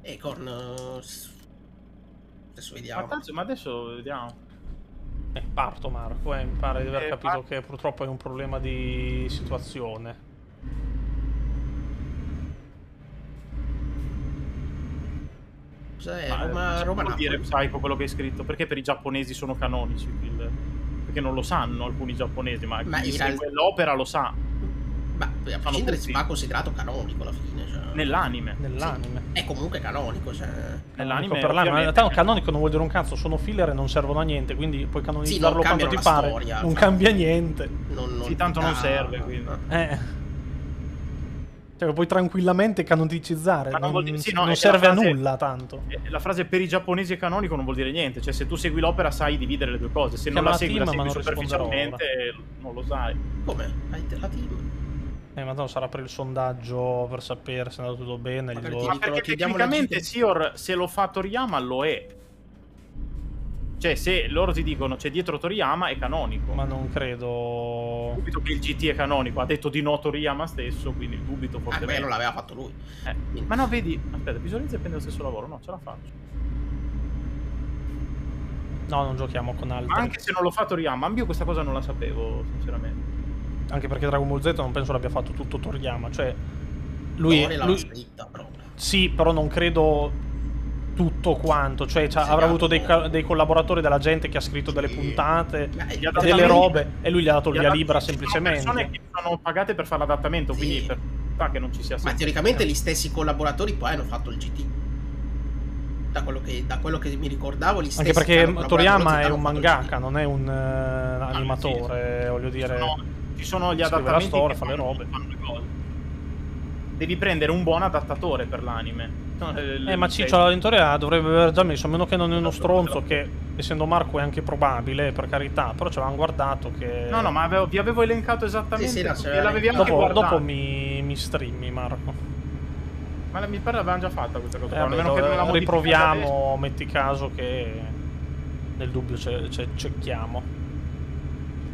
Acorn. Adesso vediamo. Ma, adesso vediamo. Eh, parto Marco, eh, mi pare di aver eh, capito par- che purtroppo è un problema di situazione. Cos'è? Ma, Roma, Roma vuol dire Psycho quello che hai scritto? Perché per i giapponesi sono canonici? Il... Perché non lo sanno alcuni giapponesi, ma, ma chi segue real... l'opera lo sa. Ma a prescindere va considerato canonico alla fine. Cioè... Nell'anime. Nell'anime. Sì. È comunque canonico. Cioè... Nell'anime. Per l'anime. In realtà canonico non vuol dire un cazzo, sono filler e non servono a niente, quindi puoi canonizzarlo sì, quanto ti pare. Storia, non cioè... cambia niente. Non, non sì, tanto non serve, quindi. Eh. Cioè, puoi tranquillamente canonicizzare, non, non, dire, sì, no, non serve frase, a nulla tanto. La frase per i giapponesi è canonico non vuol dire niente, cioè se tu segui l'opera sai dividere le due cose, se non la segui, la segui superficialmente non lo sai. Come? Hai la team? Eh, ma no, sarà per il sondaggio per sapere se è andato tutto bene. Ma perché, ma perché tecnicamente Sior, se lo fa Toriyama, lo è. Cioè, se loro ti dicono c'è dietro Toriyama, è canonico. Ma non credo. Dubito che il GT è canonico. Ha detto di no Toriyama stesso, quindi dubito forse. Ah, non l'aveva fatto lui. Eh. Ma no, vedi. Aspetta, visualizza e prende lo stesso lavoro. No, ce la faccio. No, non giochiamo con altri. Ma anche se non lo fa Toriyama, io questa cosa non la sapevo, sinceramente. Anche perché Dragon Ball Z non penso l'abbia fatto tutto Toriyama. Cioè, lui. No, lui... scritta, però. Sì, però non credo tutto quanto. Cioè, avrà avuto dei, dei, collaboratori della gente che ha scritto sì. delle puntate, delle robe, e lui gli ha dato il via libera semplicemente. Sono persone che sono pagate per fare l'adattamento, sì. quindi per che non ci sia Ma teoricamente gli stessi collaboratori poi hanno fatto il GT. Da quello, che, da quello che mi ricordavo, gli stessi Anche perché Toriyama è un mangaka, non è un uh, animatore, ah, sì, voglio dire. Sono ci sono gli adattamenti storia, fa le robe. Devi prendere un buon adattatore per l'anime. Eh, ma Ciccio teoria dovrebbe aver già messo, a meno che non è uno stronzo, che essendo Marco è anche probabile, per carità, però ci avevamo guardato che... No, no, ma avevo, vi avevo elencato esattamente, sì, sì, no, l'avevi anche dopo, dopo mi, mi streammi, Marco. Ma mi pare l'avevamo già fatta questa cosa. Eh, almeno che non riproviamo, metti caso che nel dubbio cerchiamo.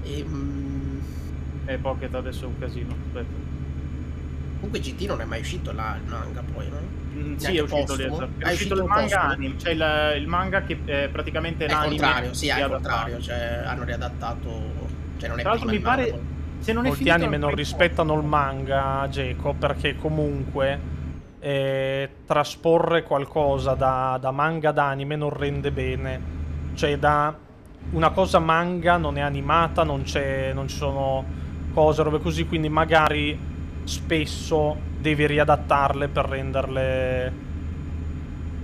E, mm, e Pocket adesso è un casino, aspetta. Comunque GT non è mai uscito là, il manga poi, no? Mm, sì, è uscito, lì, esatto. è, è uscito, il manga anime, cioè il, il, manga che è praticamente è l'anime. È contrario, sì, è il contrario, cioè hanno riadattato, cioè non è Tra l'altro mi pare manga, se non Molti anime non rispettano il manga, Geco, perché comunque eh, trasporre qualcosa da, da manga ad anime non rende bene. Cioè da una cosa manga non è animata, non, non ci sono cose, robe così, quindi magari spesso devi riadattarle per renderle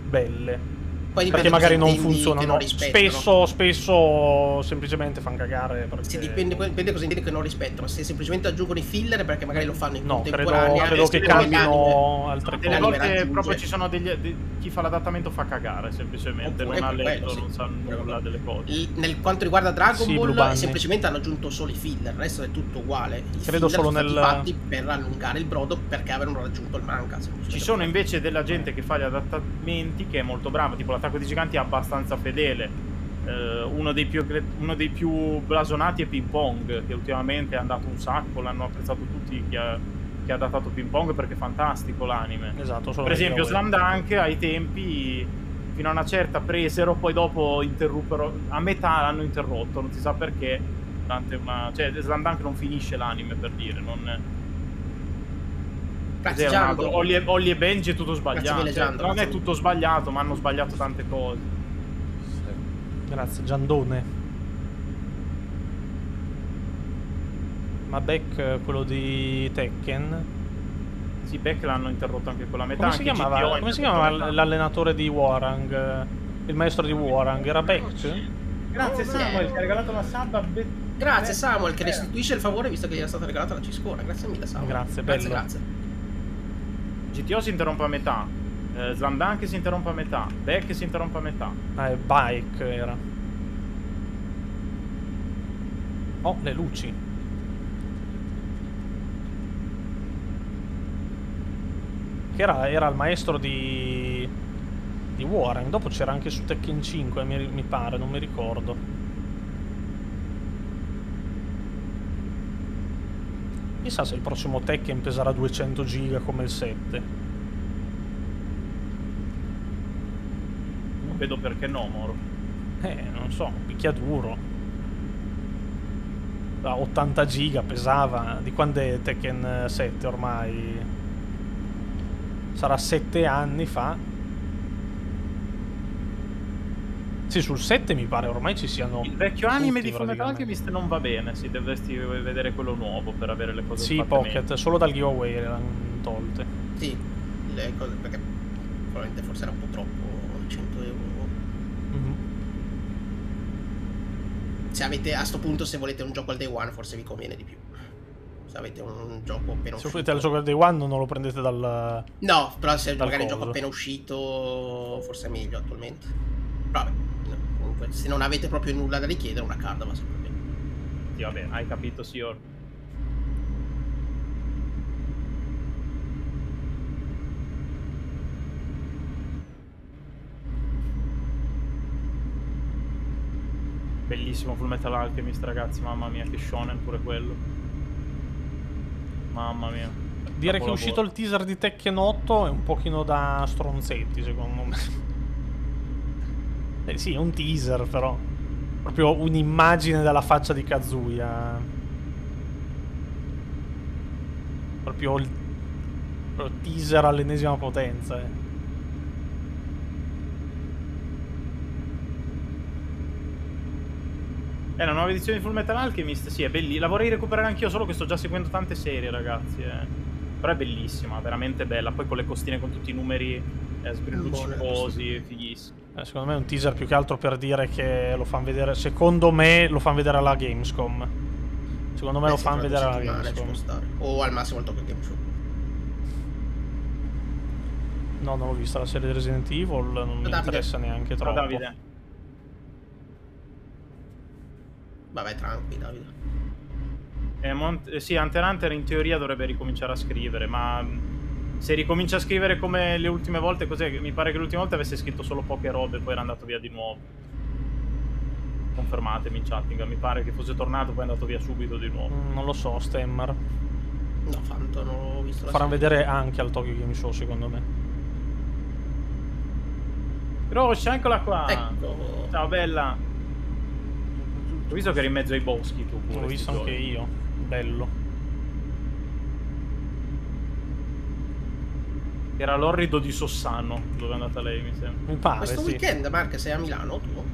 belle. Poi perché magari non funzionano. Non spesso, spesso semplicemente fanno cagare. Perché... Sì, dipende, dipende cosa intendi che non rispettano. Se semplicemente aggiungono i filler perché magari lo fanno in no, contemporanea. Credo, credo che cambino altre cose. Delle volte proprio ci sono degli. De, chi fa l'adattamento fa cagare semplicemente. Oppure non ha letto, quello, non sa nulla delle cose. Il, nel quanto riguarda Dragon sì, Ball, semplicemente hanno aggiunto solo i filler. Il resto è tutto uguale. I credo solo nel. fatti per allungare il brodo perché avevano raggiunto il manca. Ci sono invece della gente che fa gli adattamenti che è molto brava, tipo la l'attacco di giganti è abbastanza fedele. Uh, uno, dei più, uno, dei più, blasonati è Ping Pong, che ultimamente è andato un sacco, l'hanno apprezzato tutti chi ha, chi ha datato Ping Pong perché è fantastico l'anime. Esatto, per esempio Slam Dunk ai tempi fino a una certa presero, poi dopo interruppero, a metà l'hanno interrotto, non si sa perché, durante una... cioè Slam Dunk non finisce l'anime per dire, non Grazie. Ollie, Ollie e Benji è tutto sbagliato. Mille, Giando, cioè, non è tutto sbagliato, ma hanno sbagliato tante cose. Grazie Giandone. Ma Beck, quello di Tekken? Sì, Beck l'hanno interrotto anche con la metà. Come si chiamava, come si chiamava l'allenatore di Warang? Il maestro di Warang? Era Beck? Grazie Samuel, che ha regalato la sub Grazie Samuel, che restituisce il favore visto che gli è stata regalata la Ciscona. Grazie mille Samuel. Grazie, bello. Grazie, grazie. GTO si interrompe a metà. Eh, Slamdunk si interrompe a metà. Beck si interrompe a metà. Ah, è Bike era. Oh, le luci. Che era, era il maestro di... di Warren. Dopo c'era anche su Tekken 5, mi, mi pare, non mi ricordo. Chissà se il prossimo Tekken peserà 200 giga come il 7. Non vedo perché no, Moro. Eh, non so, picchiaduro. Da 80 giga pesava. Di quando è Tekken 7 ormai? Sarà 7 anni fa. Sì, sul 7 mi pare ormai ci siano. Il vecchio anime di Fullmetal Alchemist non va bene. Si dovresti vedere quello nuovo per avere le cose Sì, Pocket, meglio. solo dal giveaway le hanno tolte. Sì, le cose perché probabilmente forse era un po' troppo 100 euro. Mm -hmm. Se avete a sto punto, se volete un gioco al day one, forse vi conviene di più. Se avete un gioco appena uscito. Se volete il gioco al day one, non lo prendete dal. No, però se magari un gioco appena uscito, forse è meglio attualmente. Vabbè comunque se non avete proprio nulla da richiedere una carta va sempre bene. Sì, vabbè, hai capito, signor. Bellissimo Full Metal Alchemist, ragazzi, mamma mia, che shonen pure quello. Mamma mia. Dire che è uscito il teaser di Tekken 8 è un pochino da stronzetti, secondo me. Eh sì, è un teaser però. Proprio un'immagine della faccia di Kazuya. Proprio il proprio teaser all'ennesima potenza. Eh. È la nuova edizione di Full Metal Alchemist, sì, è bellissima. La vorrei recuperare anch'io, solo che sto già seguendo tante serie, ragazzi. Eh. Però è bellissima, veramente bella. Poi con le costine con tutti i numeri eh, sbrilluccicosi, fighissimi. Eh, secondo me è un teaser più che altro per dire che lo fanno vedere. Secondo me lo fanno vedere alla Gamescom. Secondo me Beh, lo fanno vedere alla Gamescom. O al massimo al Tokyo Game Show. No, non l'ho vista la serie di Resident Evil, non mi Davide. interessa neanche troppo. Davide. Vabbè, tranqui, Davide. Eh, Mont eh, sì, Hunter Hunter in teoria dovrebbe ricominciare a scrivere, ma se ricomincia a scrivere come le ultime volte, cos'è? Mi pare che l'ultima volta avesse scritto solo poche robe e poi era andato via di nuovo. Confermatemi in chatting, mi pare che fosse tornato e poi è andato via subito di nuovo. Mm, non lo so, Stemmer. No, Fanto non l'ho visto. Faranno serie. vedere anche al Tokyo Game Show, secondo me. Roscia, eccola qua. Ecco. Ciao, bella. Ho visto che eri in mezzo ai boschi tu pure. L'ho visto anche io. Bello. Era l'orrido di Sossano, dove è andata lei, mi sembra. Mi pare, Questo sì. weekend, Mark, sei a Milano tu?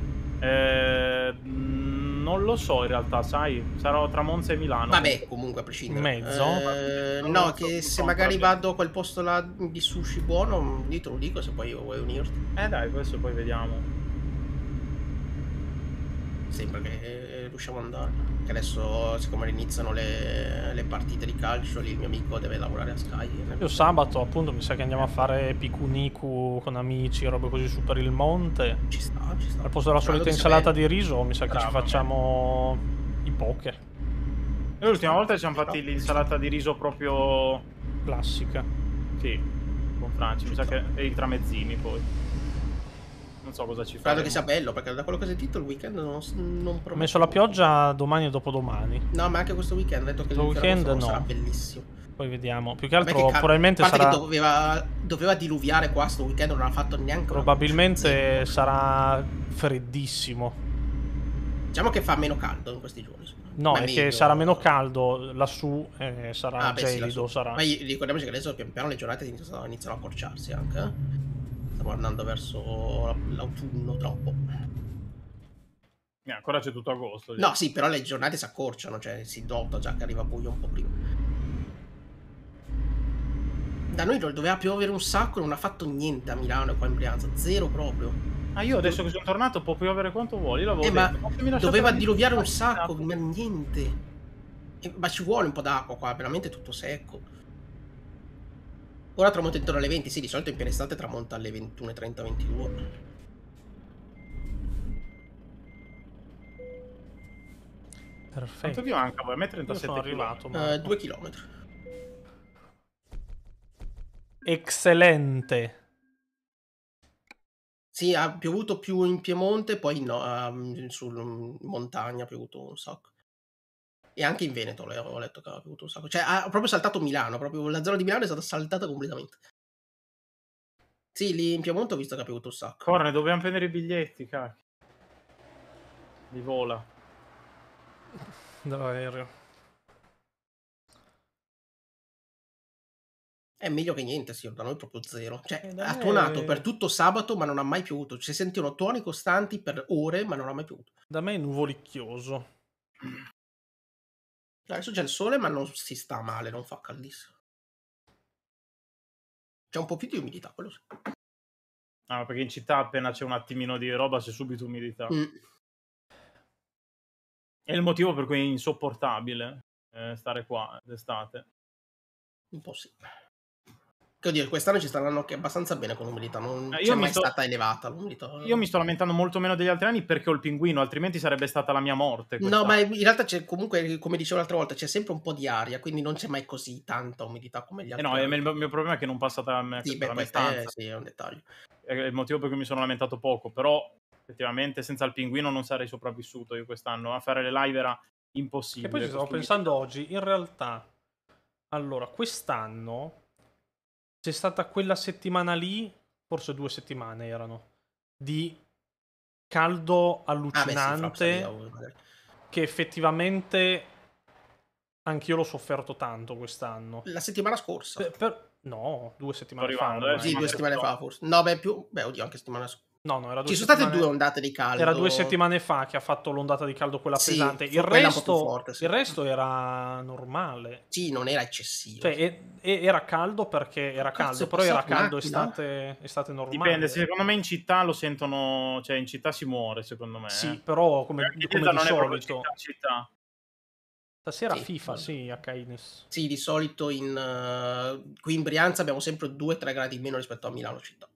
Eh, mh, non lo so in realtà, sai. Sarò tra Monza e Milano. Vabbè, comunque a prescindere. In mezzo? Eh, no, so, che se magari vado a quel posto là di sushi buono, lì te lo dico se poi vuoi unirti. Eh dai, questo poi vediamo. Sembra che eh, riusciamo ad andare. Che adesso, siccome iniziano le, le partite di calcio, lì il mio amico deve lavorare a Sky. Io sabato, appunto, mi sa che andiamo a fare picunicu con amici, robe così su per il monte. Ci sta, ci sta. Al posto della Però solita insalata di riso, mi sa che ci Bravo. facciamo i poke. E l'ultima volta ci siamo fatti l'insalata di riso proprio... Classica. Sì, con Franci. Mi sa che... E i tramezzini poi. Non so cosa ci fa. Spero che sia bello, perché da quello che ho sentito il weekend non, non Ho prometto. messo la pioggia domani e dopodomani. No, ma anche questo weekend ha detto che il weekend no. sarà bellissimo. Poi vediamo. Più che altro, che probabilmente sarà. doveva, doveva diluviare qua sto weekend, non ha fatto neanche Probabilmente Sì. sarà freddissimo. Diciamo che fa meno caldo in questi giorni. No, è meglio. che sarà meno caldo lassù, eh, sarà Ah, beh, sì, gelido. lassù. sarà. Ma ricordiamoci che adesso pian piano le giornate iniziano, iniziano a accorciarsi anche. Eh. Stiamo andando verso l'autunno troppo. Eh, ancora c'è tutto agosto. No, sì, però le giornate si accorciano, cioè si nota già che arriva buio un po' prima. Da noi doveva piovere un sacco, non ha fatto niente a Milano e qua in Brianza, zero proprio. Ah, io adesso che sono tornato può piovere quanto vuoi. Io Eh, ma Doveva diluviare un Ah, sacco, ma niente. E- ma ci vuole un po' d'acqua qua, veramente tutto secco. Ora tramonta intorno alle 20, sì, di solito in piena estate tramonta alle 21.30, 22. Quanto Perfetto. vi manca? voi? A me Io 37 sono arrivato. Marco. due chilometri. Eccellente. Sì, ha piovuto più in Piemonte, poi no, ehm, sul in montagna ha piovuto un sacco. E anche in Veneto le- ho letto che ha piovuto un sacco. Cioè, ha proprio saltato Milano, proprio la zona di Milano è stata saltata completamente. Sì, lì in Piemonte ho visto che ha piovuto un sacco. Corne, dobbiamo prendere i biglietti, cacchio. Di vola. Dall'aereo. È meglio che niente, sì, da noi proprio zero. Cioè, Eh, ha tuonato per tutto sabato, ma non ha mai piovuto. Si sentivano tuoni costanti per ore, ma non ha mai piovuto. Da me è nuvolicchioso. Adesso c'è il sole, ma non si sta male, non fa caldissimo. C'è un po' più di umidità, quello sì. Ah, perché in città appena c'è un attimino di roba c'è subito umidità. Mm. È il motivo per cui è insopportabile eh, stare qua d'estate. Un po' sì. Che oddio, quest'anno ci staranno anche abbastanza bene con l'umidità, non Eh, mi mai sto- stata elevata l'umidità. Io mi sto lamentando molto meno degli altri anni perché ho il pinguino, altrimenti sarebbe stata la mia morte. No, quest'anno. ma in realtà c'è comunque, come dicevo l'altra volta, c'è sempre un po' di aria, quindi non c'è mai così tanta umidità come gli Eh altri. no, il anni. mio, il mio problema è che non passa dalla mia, Sì, beh, dalla mia è, sì, è un dettaglio. È il motivo per cui mi sono lamentato poco. Però, effettivamente, senza il pinguino non sarei sopravvissuto io quest'anno. A fare le live era impossibile. Che poi ci stavo pensando oggi, in realtà, allora, quest'anno c'è stata quella settimana lì, forse due settimane erano, di caldo Ah, beh, sì, allucinante che effettivamente anch'io l'ho sofferto tanto quest'anno. La settimana scorsa. Per- per- No, due settimane Sto arrivando, fa. eh, sì, due settimane fa forse. No, beh, più... Beh, oddio, anche settimana scorsa. No, no, era due Ci sono state due ondate di caldo. Era due settimane fa che ha fatto l'ondata di caldo quella Sì, pesante. Il resto, forte, sì. il resto era normale. Sì, non era eccessivo. Cioè, e- e- era caldo perché era Cazzo, caldo, è però era caldo estate, estate normale. Dipende, secondo me in città lo sentono, cioè in città si muore, secondo me. Sì, eh. però come, come di non è proprio solito. città, città. Stasera Sì, FIFA, sì, a Caines. Sì, di solito in, eh, qui in Brianza abbiamo sempre 2-3 gradi in meno rispetto a Milano città.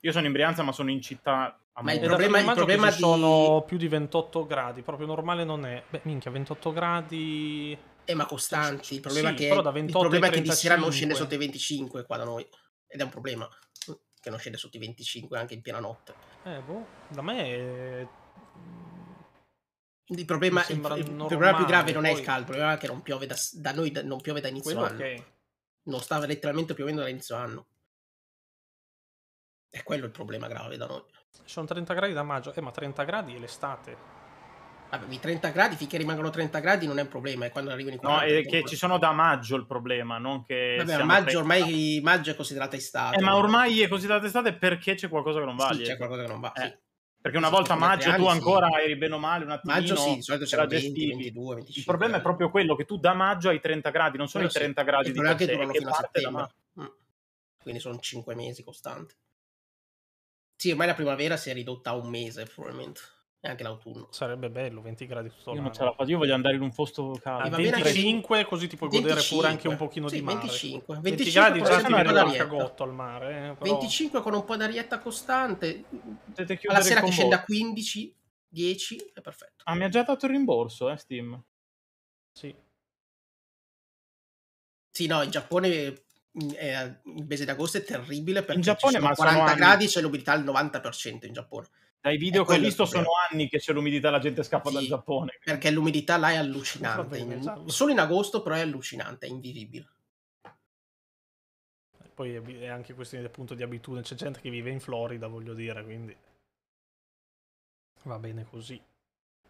Io sono in Brianza, ma sono in città a Ma il problema- il problema di- sono più di 28 gradi, proprio normale non è. Beh, minchia, 28 gradi... Eh, ma costanti. Il problema, Sì, è che, però da il 28 problema ai è che di sera non 35. scende sotto i 25 qua da noi. Ed è un problema. Che non scende sotto i 25 anche in piena notte. Eh, boh, da me è... Il problema, il, sembra il normale, problema più grave non è il poi- caldo, il problema è che non piove da, da noi, da- non piove da inizio Quello anno. ok. Non sta letteralmente piovendo da inizio anno. È quello il problema grave da noi. Sono 30 gradi da maggio. Eh, ma 30 gradi è l'estate. Vabbè, i 30 gradi, finché rimangono 30 gradi non è un problema, è quando arrivano i 40. No, è che ci sono da maggio il problema, non che... Vabbè, maggio, ormai maggio è considerata estate. Eh, ma ormai è considerata estate perché c'è qualcosa che non va. Sì, c'è qualcosa che non va. Eh, sì. Perché una Sì, volta a maggio altri tu anni, ancora sì. eri bene o male un attimino. Maggio sì, di solito c'era la 20, gestivi. 22, 25. Il problema è proprio quello che tu da maggio hai 30 gradi, non sono Quello i sì. 30 gradi Il di per è che sé, durano fino a parte da settembre. maggio. Mm. Quindi sono 5 mesi costanti. Sì, ormai la primavera si è ridotta a un mese, probabilmente. E anche l'autunno. Sarebbe bello, 20 gradi tutto Io non l'anno. ce la faccio, io voglio andare in un posto A caldo. Anche 25 così ti puoi godere pure anche un 25, pochino sì, di mare. 25. 20 25 gradi con già un ti vedi a cagotto al mare. eh, però- 25 con un po' d'arietta costante. Alla sera che scende a 15, 10, è perfetto. Ah, mi ha già dato il rimborso, eh, Steam. Sì. Sì, no, in Giappone è- il mese d'agosto è terribile perché In Giappone, sono ma sono 40 anni. gradi c'è l'umidità al 90% in Giappone. Dai video È che ho visto sono anni che c'è l'umidità, la gente scappa Sì, dal Giappone. Perché l'umidità là è allucinante. bene, Gianni. Solo in agosto però è allucinante, è invivibile. Poi è anche questione appunto di abitudine. C'è gente che vive in Florida, voglio dire, quindi va bene così.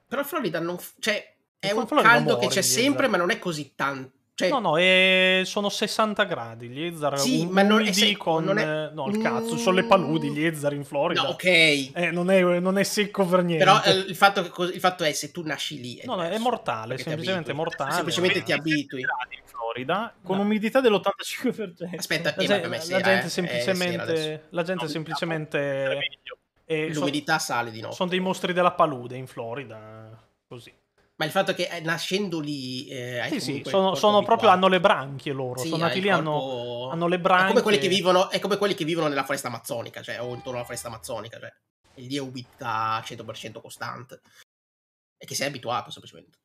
Però Florida non... f- cioè, è un Florida caldo muori, che c'è sempre ma non è così tanto. Cioè, No, no, è- sono 60 gradi. Gli Ezzar Sì, um- ma non è umidi secco, con... non è- eh, No, il Mm. cazzo, sono le paludi, gli Ezzar in Florida. no, ok. Eh, non, è, non è secco per niente. Però eh, il, fatto che il fatto è se tu nasci lì. No, no, è diverso, mortale, perché ti semplicemente abitui. mortale. Semplicemente ti 27 abitui. gradi in Florida con No. umidità dell'85%. Aspetta, La, eh, la sera, gente eh? semplicemente, È sera adesso. la gente No, semplicemente È eh, L'umidità sale di notte. sono dei mostri della palude in Florida, così. Ma il fatto che eh, nascendo lì eh, Sì, sì, sono, sono proprio, hanno le branchie loro, Sì, sono nati lì, hanno, corpo- hanno le È branchie. come, quelli che vivono, è come quelli che vivono nella foresta amazzonica, cioè, o intorno alla foresta amazzonica, cioè, e lì è umidità 100% costante. E che sei abituato, semplicemente.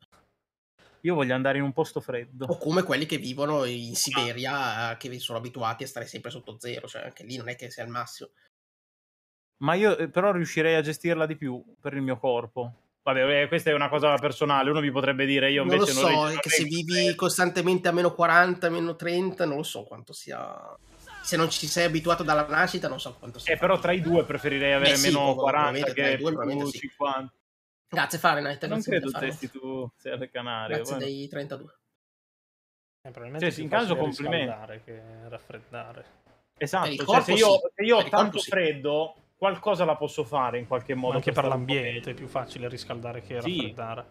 Io voglio andare in un posto freddo. O come quelli che vivono in Siberia, eh, che sono abituati a stare sempre sotto zero, cioè, anche lì non è che sia al massimo. Ma io eh, però riuscirei a gestirla di più per il mio corpo. Vabbè, questa è una cosa personale. Uno mi potrebbe dire io non lo invece so, non, è non che se vivi costantemente a meno 40, meno 30, non lo so quanto sia... Se non ci sei abituato dalla nascita, non so quanto sia. Eh, però tra i due preferirei avere Beh, sì, meno probabilmente 40 tra i che due più sì. 50. Grazie Fahrenheit, Non credo testi tu sei alle Canarie. Grazie Bueno. dei 32. Eh, probabilmente Sì, sì, è in caso complimenti. che raffreddare. Esatto, cioè, corpo se io, sì, se io ho tanto sì. freddo, qualcosa la posso fare in qualche modo. Ma anche per l'ambiente è più facile riscaldare che Sì. raffreddare.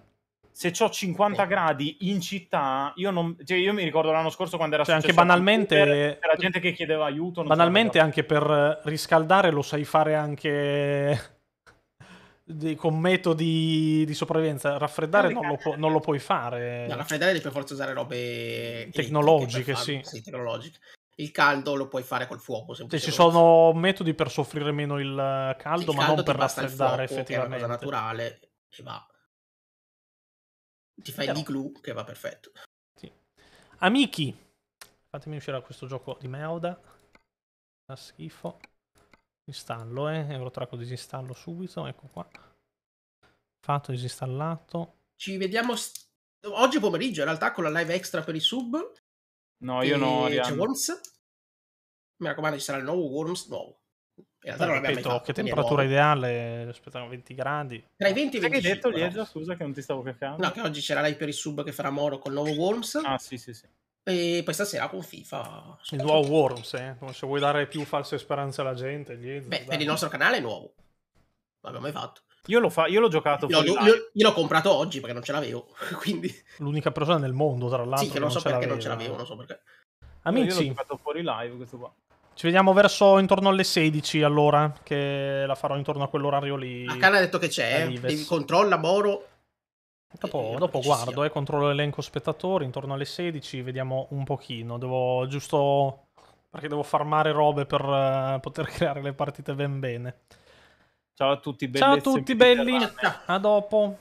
Se ho 50 Sì. gradi in città, io non. Cioè, io mi ricordo l'anno scorso quando era Cioè, anche banalmente- Vancouver, c'era gente che chiedeva aiuto. non Banalmente anche per riscaldare lo sai fare anche con metodi di sopravvivenza. Raffreddare non lo, pu- non lo puoi fare. No, raffreddare devi per forza usare robe Tecnologiche, farlo. sì. tecnologiche. Il caldo lo puoi fare col fuoco, semplicemente. ci sono metodi per soffrire meno il caldo, Sì, il ma caldo non per raffreddare fuoco, che è una cosa effettivamente. naturale e va. Ti fai Però- glue che va perfetto. Amici, fatemi uscire da questo gioco di merda. Fa schifo. Installo, eh. Eurotrack lo disinstallo subito. Ecco qua. Fatto, disinstallato. Ci vediamo oggi pomeriggio in realtà con la live extra per i sub. No, io e no. C'è. Worms. Mi raccomando, ci sarà il nuovo Worms nuovo. In realtà non ripeto, che temperatura ideale? Aspettano 20 gradi. Tra i 20 e i Sai che hai 25. detto. Liesa? Scusa che non ti stavo cacando. No, che oggi c'è la live per i sub che farà Moro col nuovo Worms. Ah, sì, sì, sì. E poi stasera con FIFA. Il nuovo Worms, eh. Se vuoi dare più false speranze alla gente, gli Ezra, Beh, dai. per il nostro canale è nuovo. Non l'abbiamo mai fatto. Io, l'ho fa- io l'ho giocato Io, io- io l'ho comprato oggi perché non ce l'avevo. Quindi, l'unica persona nel mondo, tra l'altro. sì, che non so perché non ce l'avevo, non so perché. Io l'ho Amici, fuori live questo qua. ci vediamo verso intorno alle 16 allora, che la farò intorno a quell'orario lì. A Cane ha detto che c'è, eh. Devi controlla Moro. Dopo, Eh, dopo guardo, eh, controllo l'elenco spettatori, intorno alle 16, vediamo un pochino. Devo giusto... perché devo farmare robe per eh, poter creare le partite ben bene. Ciao a tutti, Ciao a tutti belli, a dopo.